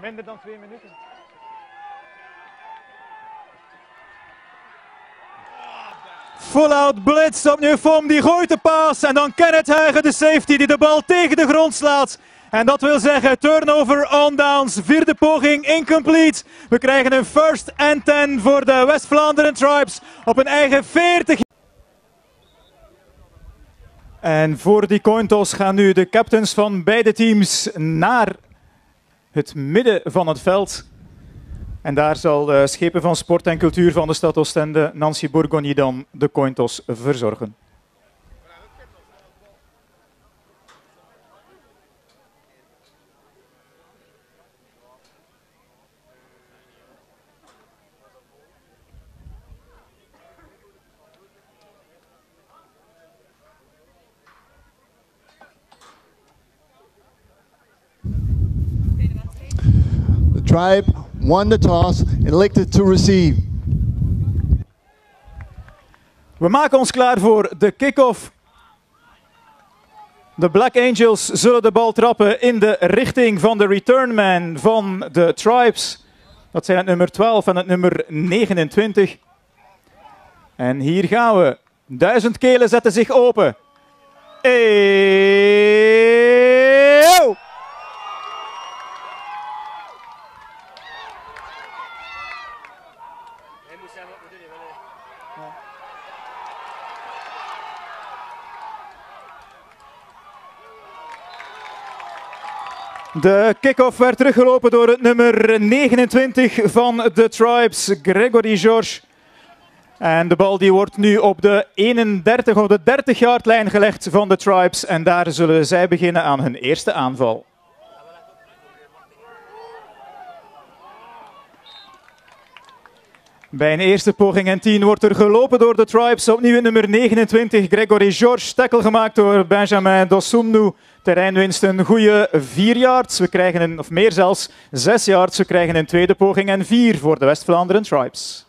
Minder dan twee minuten. Full-out blitz, opnieuw Vom, die gooit de paas. En dan Kenneth Huigen, de safety, die de bal tegen de grond slaat. En dat wil zeggen turnover on downs. Vierde poging incomplete. We krijgen een first and 10 voor de West-Vlaanderen Tribes op een eigen 40. En voor die cointos gaan nu de captains van beide teams naar het midden van het veld. En daar zal de schepen van sport en cultuur van de stad Oostende, Nancy Bourgogne, dan de cointos verzorgen. Tribe won the toss elected to receive. We maken ons klaar voor de kick-off. De Black Angels zullen de bal trappen in de richting van de returnman van de Tribes. Dat zijn het nummer 12 en het nummer 29. En hier gaan we. Duizend kelen zetten zich open. Eeuw! De kick-off werd teruggelopen door het nummer 29 van de Tribes, Gregory George. En de bal die wordt nu op de 31 of de 30 yard lijn gelegd van de Tribes. En daar zullen zij beginnen aan hun eerste aanval. Bij een eerste poging en 10 wordt er gelopen door de Tribes. Opnieuw nummer 29, Gregory George. Tackle gemaakt door Benjamin Dosumnu. Terreinwinst een goede 4 yards. We krijgen een, of meer zelfs, 6 yards. We krijgen een tweede poging en 4 voor de West-Vlaanderen Tribes.